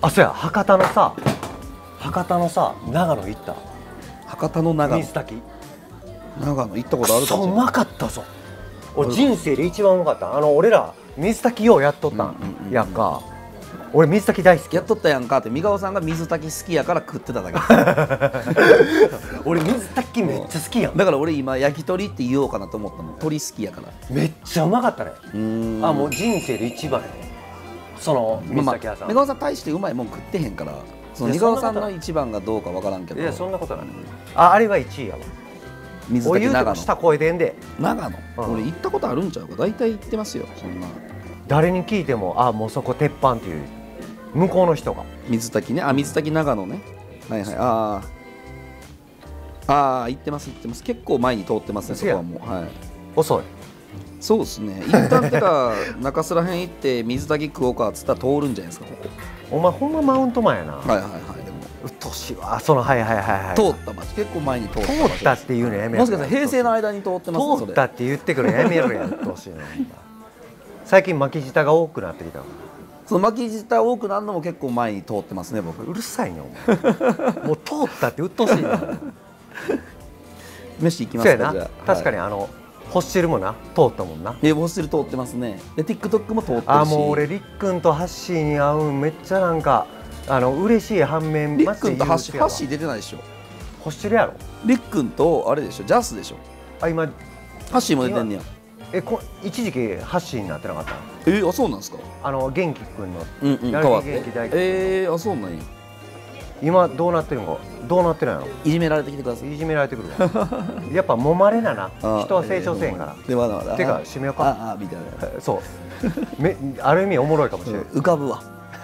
Speaker 2: あそうや博多のさ博多のさ長野行った？
Speaker 1: 博多の長野。
Speaker 2: 水炊き？
Speaker 1: 長野行ったことあるかも
Speaker 2: ううまかったぞ。俺人生で一番うまかった。あの俺ら水炊きようやっとったん
Speaker 1: うんうんうん。
Speaker 2: やんか俺水炊き大好き。
Speaker 1: やっとったやんかって三川さんが水炊き好きやから食ってただけ。<laughs>
Speaker 2: 俺水炊きめっちゃ好きやん。
Speaker 1: だから俺今焼き鳥って言おうかなと思ったの鳥好きやから。
Speaker 2: めっちゃうまかったね。あもう人生で一番やその水
Speaker 1: まあ
Speaker 2: 炊き屋さん、
Speaker 1: 三川さん大してうまいもん食ってへんからその三川さんの一番がどうかわからんけど。
Speaker 2: い。やそんなことない。ああれは1位やわ。
Speaker 1: 水
Speaker 2: お
Speaker 1: 炊き長野。
Speaker 2: 湯とか下超えてんで。
Speaker 1: 長野、
Speaker 2: うん。
Speaker 1: 俺行ったことあるんちゃうか？大体行ってますよそんな。
Speaker 2: 誰に聞いてもあもうそこ鉄板っていう向こうの人が。
Speaker 1: 水炊きね。あ水炊き長野ね。はいはい。ああああ行ってます行ってます。結構前に通ってますねそこはもう。はい。
Speaker 2: 遅い。
Speaker 1: そうですね。一旦てか <laughs> 中洲らへん行って水炊き食おうかっつったら通るんじゃないですかここ。
Speaker 2: お前ほんまマウントマンやな、
Speaker 1: はいはいはいでも。
Speaker 2: うっとうしいわ。そのはいはいはいはい。
Speaker 1: 通った町結構前に通った
Speaker 2: 通ったっていうのやめ
Speaker 1: もしかしたら平成の間に通ってます
Speaker 2: 通ったって言ってくるのやめろやうっとうしいな最近巻き舌が多くなってきたわ
Speaker 1: その巻き舌多くなるのも結構前に通ってますね僕。
Speaker 2: うるさいねお前。<laughs> もう通ったってうっとうしいな。<laughs>
Speaker 1: 飯行きますか？
Speaker 2: 確かに
Speaker 1: はい。
Speaker 2: あのホッシルもな通ったもんな。
Speaker 1: えホステル通ってますね。で TikTok も通ってるし。
Speaker 2: あもう俺りっくんとハッシーに会うんめっちゃなんかあの嬉しい反面
Speaker 1: りっくんとハッシーハッシー出てないでしょ。
Speaker 2: ーホッシルやろ。
Speaker 1: りっくんとあれでしょジャスでしょ。
Speaker 2: あ今
Speaker 1: ハッシーも出てんねや。
Speaker 2: えこ一時期ハッシーになってなかったの？
Speaker 1: えー、あそうなんですか？
Speaker 2: あの元気くんの。
Speaker 1: うんうん変わって。えー、あそうなんや。
Speaker 2: 今どうなってるのか？どうなってるんやろ
Speaker 1: いじめられてきてください。
Speaker 2: いじめられてくるわ。<laughs> やっぱ揉まれなな。
Speaker 1: あ
Speaker 2: 人は成長せえんから、
Speaker 1: でまだまだ。
Speaker 2: てか締めようか。
Speaker 1: ああみたいな。
Speaker 2: そう。め <laughs> ある意味おもろいかもしれない、
Speaker 1: 浮かぶわ。<laughs>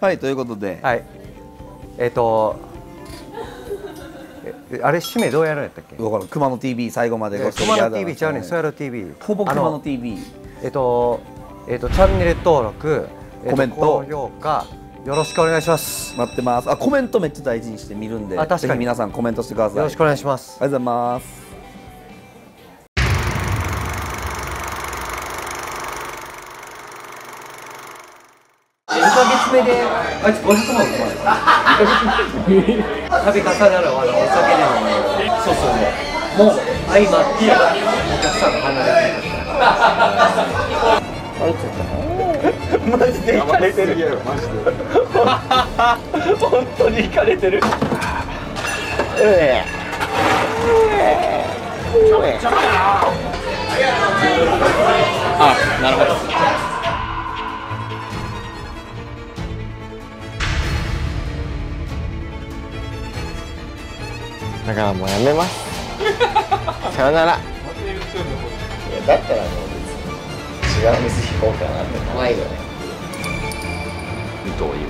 Speaker 1: はいということで、
Speaker 2: はい。えっ、とえあれ締めどうやるんやったっけ？
Speaker 1: わからん。熊野 TV 最後までご視聴
Speaker 2: 熊野
Speaker 1: ありがとうござい
Speaker 2: TV
Speaker 1: ます
Speaker 2: ちゃうねん。そうやろ TV
Speaker 1: ほぼ熊野 TV
Speaker 2: えっ、とえっ、とチャンネル登録、えーと
Speaker 1: コメント。
Speaker 2: 高評価よろしくお願いします。
Speaker 1: 待ってます。あコメントめっちゃ大事にして見るんで
Speaker 2: あ確かに。
Speaker 1: 皆さんコメントしてください。
Speaker 2: よろしくお願いします。
Speaker 1: ありがとうございます。
Speaker 2: 2ヶ月目であいつ500万度重なるあのお酒でのそうそうもう相まってお客さんが離れてる
Speaker 4: マジでいかれてるよ、マジで本当にいかれてるえ
Speaker 5: あなるほど。
Speaker 6: だからもうやめます。<laughs> さよなら。
Speaker 7: いやだったらもう別に違う店行こうかなって怖いよね。
Speaker 8: どういう？